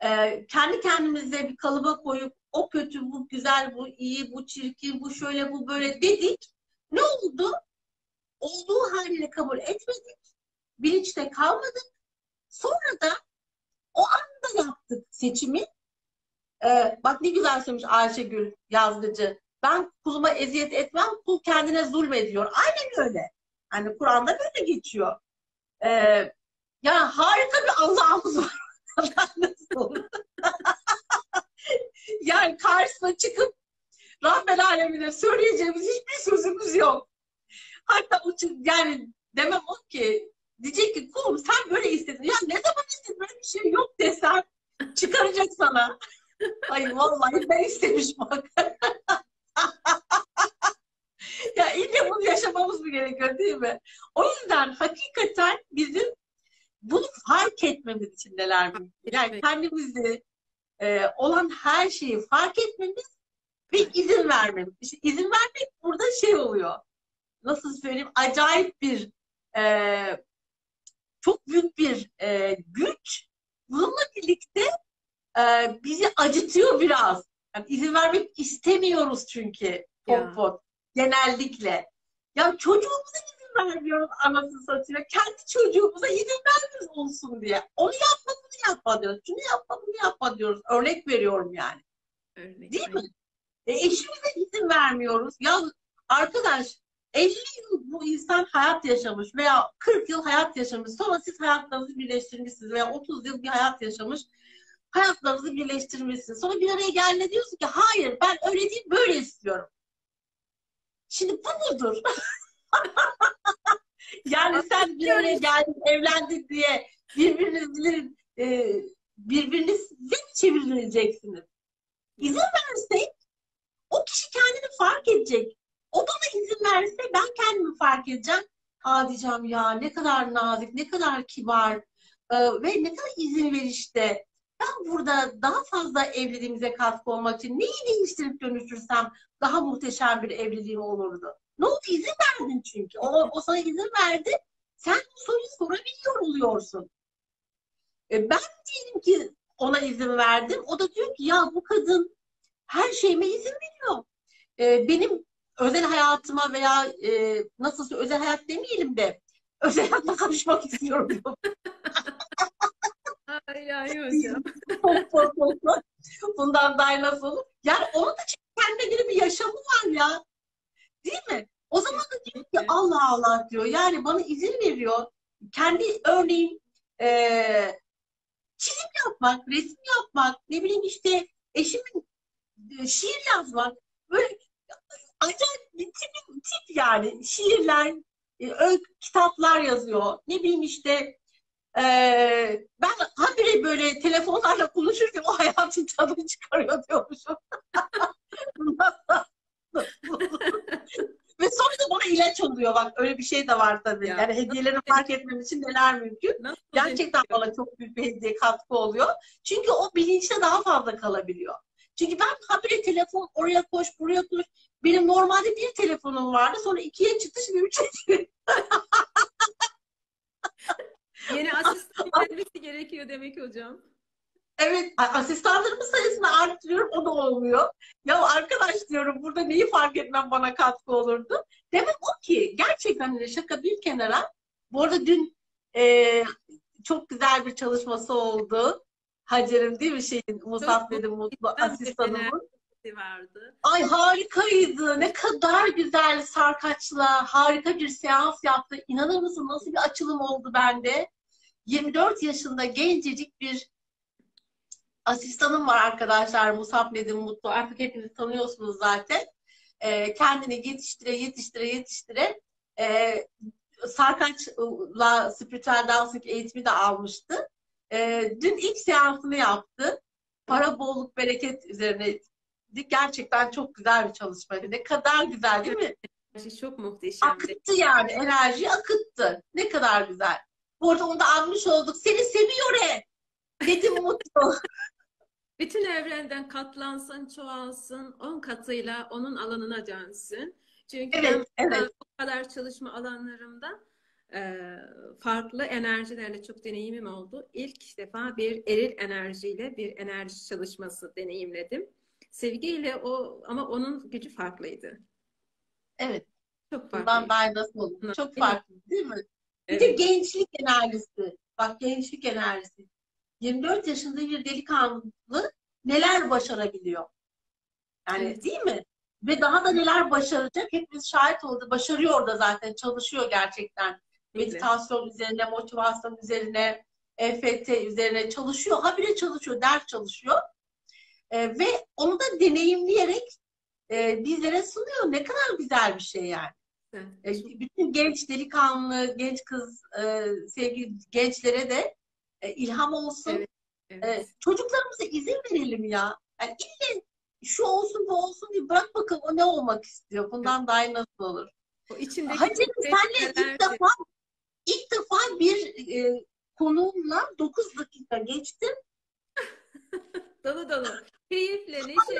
[SPEAKER 1] e, kendi kendimize bir kalıba koyup o kötü, bu güzel, bu iyi, bu çirkin, bu şöyle, bu böyle dedik. Ne oldu? Olduğu haliyle kabul etmedik. Bilinçte kalmadık. Sonra da o anda yaptık seçimi. Ee, bak ne güzel söylemiş Ayşegül Yazgıcı. Ben kuluma eziyet etmem, kul kendine zulmediyor. Aynen öyle. Hani Kur'an'da böyle geçiyor. Ee, yani harika bir Allah'ımız var. Yani karşısına çıkıp Rabbel Alemine söyleyeceğimiz hiçbir sözümüz yok. Hatta çı- yani demem o ki diyecek ki kulum sen böyle istedin. Ya ne zaman istedin böyle bir şey yok desem çıkaracak sana. Ay vallahi ben istemiş bak. ya illa bunu yaşamamız mı gerekiyor değil mi? O yüzden hakikaten bizim bunu fark etmemiz için neler mümkün? Yani kendimizi e, olan her şeyi fark etmemiz ve izin vermemiz. İşte izin vermek burada şey oluyor. Nasıl söyleyeyim? Acayip bir e, çok büyük bir e, güç. Bununla birlikte e, bizi acıtıyor biraz. Yani izin vermek istemiyoruz çünkü pot genellikle. Ya çocuğumuza izin vermiyoruz anasını satıyor. Kendi çocuğumuza vermiyoruz olsun diye. Onu yapma bunu yapma diyoruz. Şunu yapma bunu yapma diyoruz. Örnek veriyorum yani.
[SPEAKER 2] Örnek.
[SPEAKER 1] Değil mi? E, eşimize izin vermiyoruz. Ya arkadaş 50 yıl bu insan hayat yaşamış veya 40 yıl hayat yaşamış. Sonra siz hayatlarınızı birleştirmişsiniz veya 30 yıl bir hayat yaşamış. Hayatlarınızı birleştirmişsiniz. Sonra bir araya geldiğinde diyorsun ki hayır ben öyle değil böyle istiyorum. Şimdi bu mudur? yani sen bir araya geldin, evlendin diye birbirinizle e, birbirinize mi çevrileceksiniz? İzin versek o kişi kendini fark edecek. O bana izin verse ben kendimi fark edeceğim. Aa diyeceğim ya ne kadar nazik, ne kadar kibar e, ve ne kadar izin verişte. ben burada daha fazla evliliğimize katkı olmak için neyi değiştirip dönüştürsem daha muhteşem bir evliliğim olurdu. Ne oldu? İzin verdin çünkü. O, o sana izin verdi. Sen bu soruyu sorabiliyor oluyorsun. E, ben diyelim ki ona izin verdim. O da diyor ki ya bu kadın her şeyime izin veriyor. E, benim özel hayatıma veya e, nasılsa özel hayat demeyelim de özel hayatıma karışmak istiyorum diyor.
[SPEAKER 2] Ay ay hocam.
[SPEAKER 1] Bundan daha nasıl olur? Yani onun da kendine göre bir yaşamı var ya. Değil mi? O zaman da diyor ki Allah Allah diyor. Yani bana izin veriyor. Kendi örneğin eee çizim yapmak, resim yapmak, ne bileyim işte eşimin e, şiir yazmak. Böyle acayip bir tip, tip yani. Şiirler, e, öykü kitaplar yazıyor. Ne bileyim işte ee, ben habire böyle telefonlarla konuşurken o hayatın tadını çıkarıyor diyormuşum. Ve sonra da bana ilaç oluyor bak öyle bir şey de var tabii.
[SPEAKER 2] Ya.
[SPEAKER 1] Yani hediyelerini fark etmem için neler mümkün.
[SPEAKER 2] Nasıl
[SPEAKER 1] Gerçekten bana çok büyük bir hediye katkı oluyor. Çünkü o bilinçte daha fazla kalabiliyor. Çünkü ben habire telefon oraya koş buraya koş. Benim normalde bir telefonum vardı sonra ikiye çıktı şimdi üçe çıktı.
[SPEAKER 2] Yeni asistan gelmesi gerekiyor demek hocam.
[SPEAKER 1] Evet, asistanlarımın sayısını arttırıyorum, o da olmuyor. Ya arkadaş diyorum, burada neyi fark etmem bana katkı olurdu. Demek o ki, gerçekten de şaka bir kenara, bu arada dün e, çok güzel bir çalışması oldu. Hacer'im değil mi şeyin, Musab
[SPEAKER 2] Çok
[SPEAKER 1] dedim mutlu asistanımın.
[SPEAKER 2] vardı.
[SPEAKER 1] Ay harikaydı. Ne kadar güzel sarkaçla harika bir seans yaptı. İnanır mısın nasıl bir açılım oldu bende? 24 yaşında gencecik bir asistanım var arkadaşlar. Musab Nedim Mutlu. Artık hepiniz tanıyorsunuz zaten. Ee, kendini yetiştire yetiştire yetiştire ee, sarkaçla spiritüel danslık eğitimi de almıştı. Ee, dün ilk seansını yaptı. Para, bolluk, bereket üzerine gerçekten çok güzel bir çalışmaydı. Ne kadar güzel değil mi?
[SPEAKER 2] Şey çok muhteşemdi.
[SPEAKER 1] Akıttı yani enerji akıttı. Ne kadar güzel. Bu arada onu da almış olduk. Seni seviyor e. Dedim mutlu.
[SPEAKER 2] Bütün evrenden katlansın, çoğalsın, on katıyla onun alanına dönsün. Çünkü
[SPEAKER 1] Evet,
[SPEAKER 2] ben
[SPEAKER 1] evet.
[SPEAKER 2] bu kadar çalışma alanlarımda e, farklı enerjilerle çok deneyimim oldu. İlk defa bir eril enerjiyle bir enerji çalışması deneyimledim. Sevgiyle o ama onun gücü farklıydı.
[SPEAKER 1] Evet.
[SPEAKER 2] Çok
[SPEAKER 1] Bundan
[SPEAKER 2] farklıydı.
[SPEAKER 1] daha nasıl olur? Çok farklı değil mi? Bir de
[SPEAKER 2] Evet.
[SPEAKER 1] gençlik enerjisi. Bak gençlik enerjisi. 24 yaşında bir delikanlı neler başarabiliyor? Yani
[SPEAKER 2] Evet.
[SPEAKER 1] değil mi? Ve daha da neler başaracak? Hepimiz şahit oldu. Başarıyor da zaten. Çalışıyor gerçekten. Meditasyon üzerine, motivasyon üzerine, EFT üzerine çalışıyor. Habire çalışıyor, ders çalışıyor. Ee, ve onu da deneyimleyerek e, bizlere sunuyor. Ne kadar güzel bir şey yani.
[SPEAKER 2] Evet.
[SPEAKER 1] E, bütün genç delikanlı, genç kız, e, sevgili gençlere de e, ilham olsun.
[SPEAKER 2] Evet, Evet.
[SPEAKER 1] E, çocuklarımıza izin verelim ya. Yani ille şu olsun bu olsun diye bırak bakalım o ne olmak istiyor. Bundan daha iyi nasıl olur?
[SPEAKER 2] O içindeki
[SPEAKER 1] Hacı senle ilk
[SPEAKER 2] de-
[SPEAKER 1] defa ilk defa bir e, konuğumla 9 dakika geçtim.
[SPEAKER 2] dolu dolu. Keyifle, neşeyle.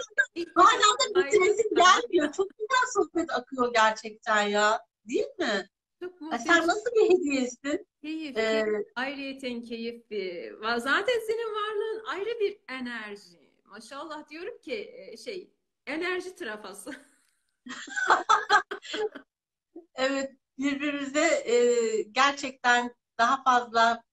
[SPEAKER 1] Hala da bitiresim gelmiyor. Çok güzel sohbet akıyor gerçekten ya. Değil mi?
[SPEAKER 2] Çok
[SPEAKER 1] sen nasıl bir hediyesin?
[SPEAKER 2] Keyif,
[SPEAKER 1] Ee,
[SPEAKER 2] keyif, ayrıyeten keyif Zaten senin varlığın ayrı bir enerji. Maşallah diyorum ki e, şey enerji trafası.
[SPEAKER 1] Evet, birbirimize e, gerçekten daha fazla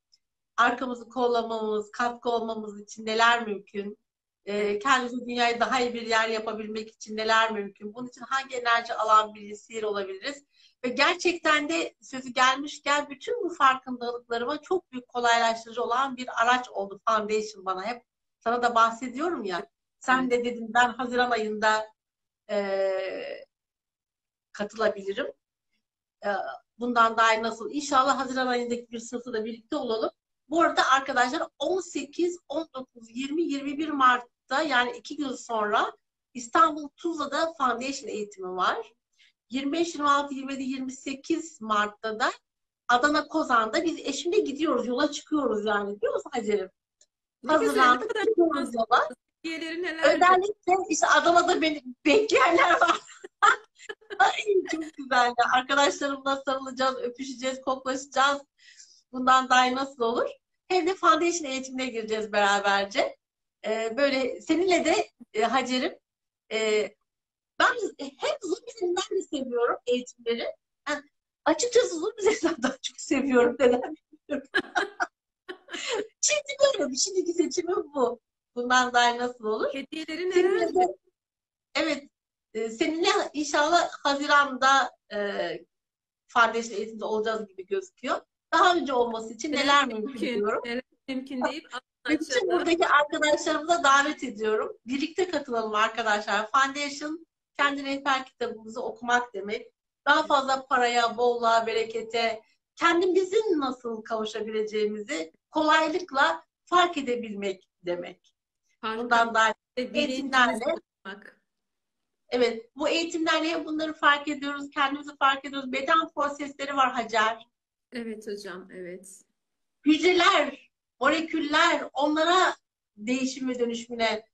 [SPEAKER 1] arkamızı kollamamız, katkı olmamız için neler mümkün? E, kendimizi dünyayı daha iyi bir yer yapabilmek için neler mümkün? Bunun için hangi enerji alan bir sihir olabiliriz? Ve gerçekten de sözü gelmişken bütün bu farkındalıklarıma çok büyük kolaylaştırıcı olan bir araç oldu Foundation bana. Hep sana da bahsediyorum ya. Sen de dedin ben Haziran ayında e, katılabilirim. Ee, bundan iyi nasıl? İnşallah Haziran ayındaki bir sınıfta da birlikte olalım. Bu arada arkadaşlar 18, 19, 20, 21 Mart'ta yani iki gün sonra İstanbul Tuzla'da Foundation eğitimi var. 25, 26, 27, 28 Mart'ta da Adana Kozan'da biz eşimle gidiyoruz. Yola çıkıyoruz yani. Biliyor musun Hacer'im? Hazırlandık. Gidiyoruz yola. Özellikle işte Adana'da beni bekleyenler var. Ay çok güzel. Arkadaşlarımla sarılacağız, öpüşeceğiz, koklaşacağız. Bundan daha iyi nasıl olur? Hem de foundation eğitimine gireceğiz beraberce. Ee, böyle seninle de e, Hacer'im e, ben hem Zoom üzerinden de seviyorum eğitimleri. Yani açıkçası Zoom üzerinden daha çok seviyorum. Neden bilmiyorum. Şimdi böyle. Şimdiki seçimim bu. Bundan daha nasıl olur?
[SPEAKER 2] Hediyeleri
[SPEAKER 1] Seninle
[SPEAKER 2] neler?
[SPEAKER 1] de, evet, e, seninle inşallah Haziran'da e, foundation eğitimde olacağız gibi gözüküyor. Daha önce olması için neler mümkün diyorum.
[SPEAKER 2] Neler mümkün deyip
[SPEAKER 1] bütün buradaki arkadaşlarımıza davet ediyorum. Birlikte katılalım arkadaşlar. Foundation kendi rehber kitabımızı okumak demek. Daha fazla paraya, bolluğa, berekete, kendimizin nasıl kavuşabileceğimizi kolaylıkla fark edebilmek demek. Bundan daha eğitimlerle. Evet, bu eğitimlerle hem bunları fark ediyoruz, kendimizi fark ediyoruz. Beden prosesleri var Hacer.
[SPEAKER 2] Evet hocam, evet.
[SPEAKER 1] Hücreler, moleküller, onlara değişim ve dönüşümüne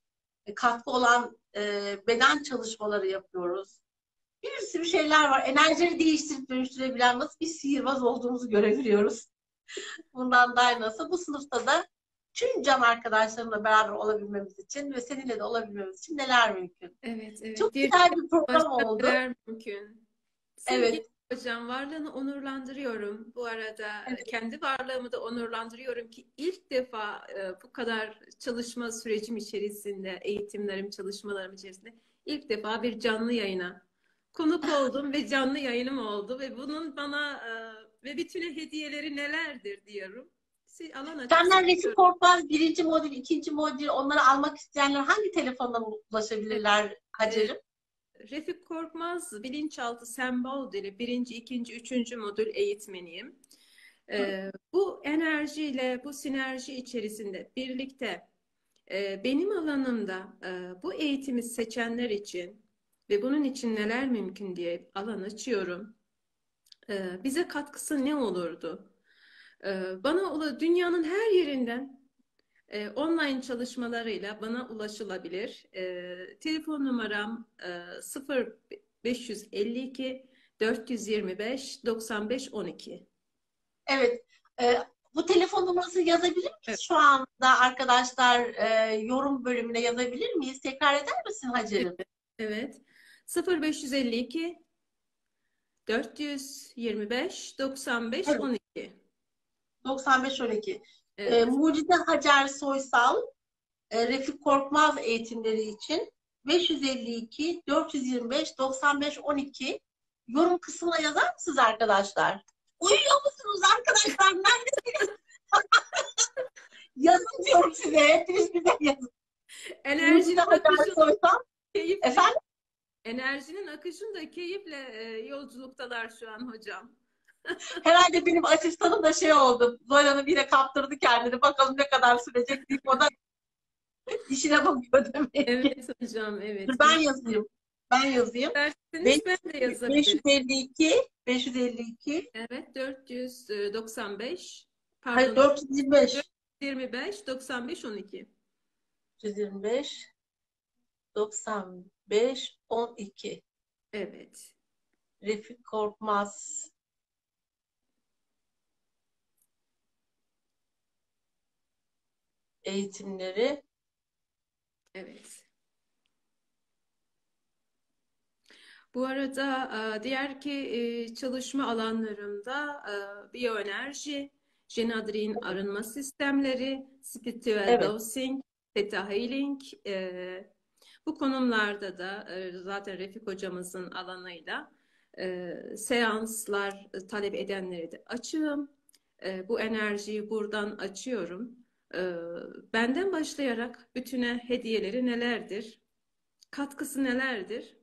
[SPEAKER 1] katkı olan e, beden çalışmaları yapıyoruz. Bir sürü şeyler var. Enerjileri değiştirip dönüştürebilen nasıl bir sihirbaz olduğumuzu görebiliyoruz. Bundan daha nasıl? Bu sınıfta da tüm can arkadaşlarımla beraber olabilmemiz için ve seninle de olabilmemiz için neler mümkün?
[SPEAKER 2] Evet, evet.
[SPEAKER 1] Çok
[SPEAKER 2] Bir
[SPEAKER 1] güzel bir program oldu.
[SPEAKER 2] neler mümkün.
[SPEAKER 1] Evet.
[SPEAKER 2] Hocam varlığını onurlandırıyorum. Bu arada
[SPEAKER 1] Evet.
[SPEAKER 2] kendi varlığımı da onurlandırıyorum ki ilk defa e, bu kadar çalışma sürecim içerisinde, eğitimlerim, çalışmalarım içerisinde ilk defa bir canlı yayına konuk oldum ve canlı yayınım oldu ve bunun bana e, ve bütün hediyeleri nelerdir diyorum. Siz alan
[SPEAKER 1] Senden. Refik Korkmaz birinci modül, ikinci modül onları almak isteyenler hangi telefondan ulaşabilirler Hacer'im?
[SPEAKER 2] Refik Korkmaz bilinçaltı sembol dili birinci, ikinci, üçüncü modül eğitmeniyim. Ee, bu enerjiyle, bu sinerji içerisinde birlikte e, benim alanımda e, bu eğitimi seçenler için ve bunun için neler mümkün diye alan açıyorum. Ee, bize katkısı ne olurdu? Ee, bana dünyanın her yerinden e, online çalışmalarıyla bana ulaşılabilir. E, telefon numaram e, 0552 425 95 12.
[SPEAKER 1] Evet. e, bu telefon numarasını yazabilir miyiz
[SPEAKER 2] Evet.
[SPEAKER 1] şu anda arkadaşlar e, yorum bölümüne yazabilir miyiz? Tekrar eder misin Hacer'im?
[SPEAKER 2] Evet. 0552 425 95
[SPEAKER 1] Evet.
[SPEAKER 2] 12.
[SPEAKER 1] 9512. E,
[SPEAKER 2] Evet.
[SPEAKER 1] Mucize Hacer Soysal e, Refik Korkmaz eğitimleri için 552 425 95 12 yorum kısmına yazar mısınız arkadaşlar? Uyuyor musunuz arkadaşlar? Neredesiniz? yazın diyorum size. Hepiniz bize yazın.
[SPEAKER 2] Enerjinin
[SPEAKER 1] Soysal.
[SPEAKER 2] keyifle,
[SPEAKER 1] Efendim?
[SPEAKER 2] enerjinin akışında keyifle e, yolculuktalar şu an hocam.
[SPEAKER 1] Herhalde benim asistanım da şey oldu. Zoyla Hanım yine kaptırdı kendini. Bakalım ne kadar sürecek deyip o da işine bakıyor demek ki.
[SPEAKER 2] Evet hocam, evet.
[SPEAKER 1] Dur Ben yazayım. Ben yazayım.
[SPEAKER 2] İsterseniz ben de yazabilirim.
[SPEAKER 1] 552 552
[SPEAKER 2] Evet 495
[SPEAKER 1] hayır
[SPEAKER 2] pardon
[SPEAKER 1] 425
[SPEAKER 2] 25 95 12.
[SPEAKER 1] 425 95 12
[SPEAKER 2] Evet.
[SPEAKER 1] Refik Korkmaz eğitimleri
[SPEAKER 2] Evet. Bu arada e, diğer ki e, çalışma alanlarımda e, biyoenerji, jenadrin arınma sistemleri, spiritüel
[SPEAKER 1] Evet.
[SPEAKER 2] dosing, theta healing bu konumlarda da zaten Refik hocamızın alanıyla e, seanslar talep edenleri de açığım. E, bu enerjiyi buradan açıyorum. Ee, benden başlayarak bütüne hediyeleri nelerdir? Katkısı nelerdir?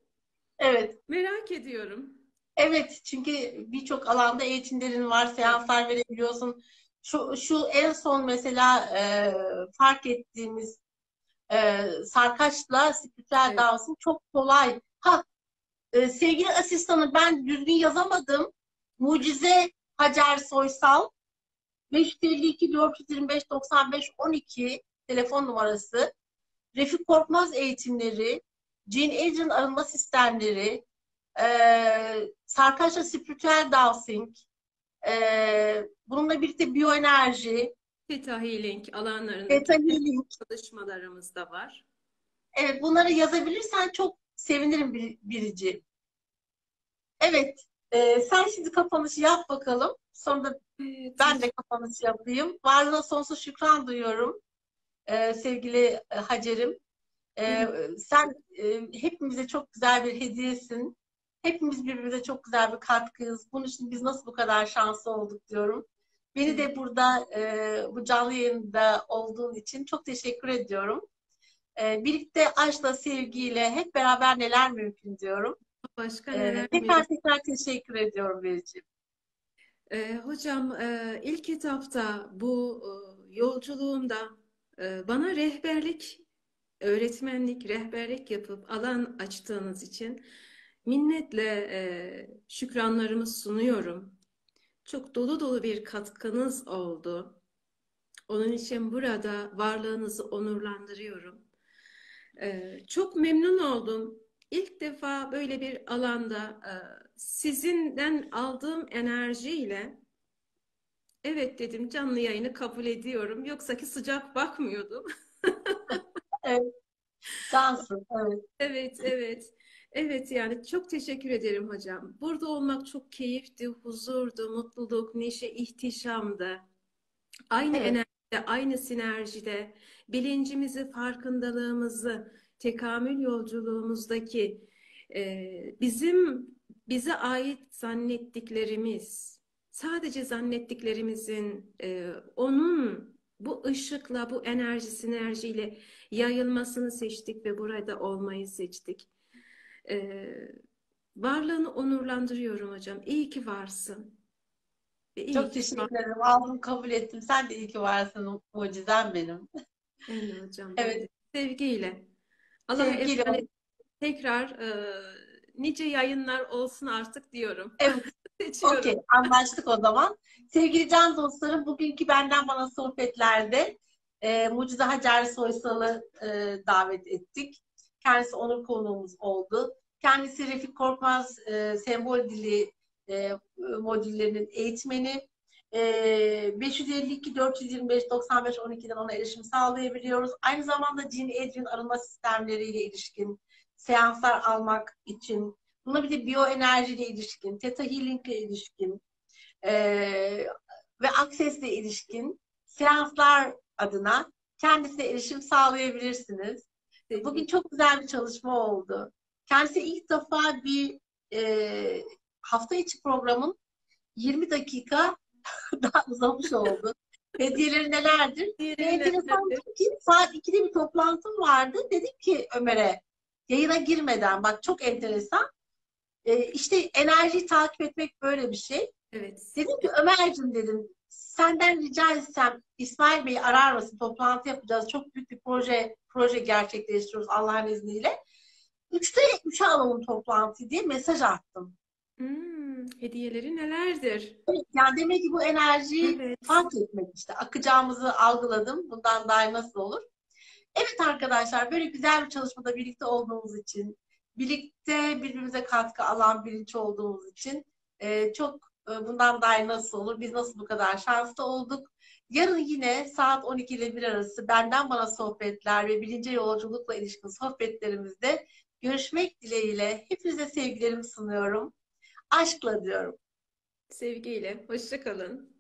[SPEAKER 1] evet
[SPEAKER 2] Merak ediyorum.
[SPEAKER 1] Evet, çünkü birçok alanda eğitimlerin var, seanslar verebiliyorsun. Şu, şu en son mesela e, fark ettiğimiz e, sarkaçla spiritüel
[SPEAKER 2] Evet.
[SPEAKER 1] dansın çok kolay. Ha, e, sevgili asistanı ben düzgün yazamadım. Mucize Hacer Soysal 552 425 95 12 telefon numarası, Refik Korkmaz eğitimleri, Gene Adrian arınma sistemleri, e, Sarkaçla spiritüel dancing, e, bununla birlikte biyoenerji,
[SPEAKER 2] Theta Healing alanlarında
[SPEAKER 1] Theta Healing.
[SPEAKER 2] çalışmalarımız da var.
[SPEAKER 1] Evet, bunları yazabilirsen çok sevinirim bir, Birici. Evet, e, sen şimdi kapanışı yap bakalım. Sonra da
[SPEAKER 2] Evet,
[SPEAKER 1] ben de kapanış yapayım. Varlığına sonsuz şükran duyuyorum. E, sevgili e, Hacer'im. E, sen e, hepimize çok güzel bir hediyesin. Hepimiz birbirimize çok güzel bir katkıyız. Bunun için biz nasıl bu kadar şanslı olduk diyorum. Beni de burada e, bu canlı yayında olduğun için çok teşekkür ediyorum. E, birlikte aşkla, sevgiyle hep beraber neler mümkün diyorum.
[SPEAKER 2] başka
[SPEAKER 1] E,
[SPEAKER 2] neler
[SPEAKER 1] tekrar tekrar teşekkür ediyorum Bericiğim.
[SPEAKER 2] Ee, hocam e, ilk etapta bu e, yolculuğumda e, bana rehberlik, öğretmenlik, rehberlik yapıp alan açtığınız için minnetle e, şükranlarımı sunuyorum. Çok dolu dolu bir katkınız oldu. Onun için burada varlığınızı onurlandırıyorum. Ee, çok memnun oldum. İlk defa böyle bir alanda e, sizinden aldığım enerjiyle evet dedim canlı yayını kabul ediyorum. Yoksa ki sıcak bakmıyordum.
[SPEAKER 1] Cansın. Evet.
[SPEAKER 2] Evet, evet. Evet yani çok teşekkür ederim hocam. Burada olmak çok keyifti, huzurdu, mutluluk, neşe, ihtişamdı. Aynı
[SPEAKER 1] Evet.
[SPEAKER 2] enerjide, aynı sinerjide bilincimizi, farkındalığımızı, tekamül yolculuğumuzdaki e, bizim bize ait zannettiklerimiz, sadece zannettiklerimizin e, onun bu ışıkla, bu enerji, sinerjiyle yayılmasını seçtik ve burada olmayı seçtik. E, varlığını onurlandırıyorum hocam. İyi ki varsın. Ve iyi
[SPEAKER 1] Çok
[SPEAKER 2] ki
[SPEAKER 1] teşekkür ederim. Aldım, kabul ettim. Sen de iyi ki varsın. Mucizem benim.
[SPEAKER 2] Öyle hocam.
[SPEAKER 1] Evet.
[SPEAKER 2] Sevgiyle. Allah'a emanet. Tekrar e, nice yayınlar olsun artık diyorum.
[SPEAKER 1] Evet. Okey, anlaştık o zaman. Sevgili can dostlarım, bugünkü benden bana sohbetlerde e, Mucize Hacer Soysal'ı e, davet ettik. Kendisi onur konuğumuz oldu. Kendisi Refik Korkmaz e, sembol dili e, modüllerinin eğitmeni. E, 552 425 95 12'den ona erişim sağlayabiliyoruz. Aynı zamanda Gene Adrian arınma sistemleriyle ilişkin seanslar almak için Buna bir de biyoenerjiyle ilişkin, Theta Healing'le ilişkin eee, ve Access'le ilişkin seanslar adına kendisine erişim sağlayabilirsiniz. Bugün çok güzel bir çalışma oldu. Kendisi ilk defa bir eee, hafta içi programın 20 dakika daha uzamış oldu. Hediyeleri nelerdir? Enteresan ki saat 2'de bir toplantım vardı. Dedim ki Ömer'e yayına girmeden bak çok enteresan. Ee, işte enerjiyi takip etmek böyle bir şey.
[SPEAKER 2] Evet.
[SPEAKER 1] Dedim ki Ömer'cim dedim senden rica etsem İsmail Bey'i arar mısın? Toplantı yapacağız. Çok büyük bir proje proje gerçekleştiriyoruz Allah'ın izniyle. Üçte üçe alalım toplantıyı diye mesaj attım.
[SPEAKER 2] Hmm, hediyeleri nelerdir?
[SPEAKER 1] Evet, yani demek ki bu enerjiyi
[SPEAKER 2] Evet.
[SPEAKER 1] fark etmek işte. Akacağımızı algıladım. Bundan daha nasıl olur? Evet arkadaşlar böyle güzel bir çalışmada birlikte olduğumuz için, birlikte birbirimize katkı alan bilinç olduğumuz için e, çok e, bundan daha nasıl olur? Biz nasıl bu kadar şanslı olduk? Yarın yine saat 12 ile 1 arası benden bana sohbetler ve bilince yolculukla ilişkin sohbetlerimizde görüşmek dileğiyle hepinize sevgilerimi sunuyorum. Aşkla diyorum.
[SPEAKER 2] Sevgiyle. Hoşça kalın.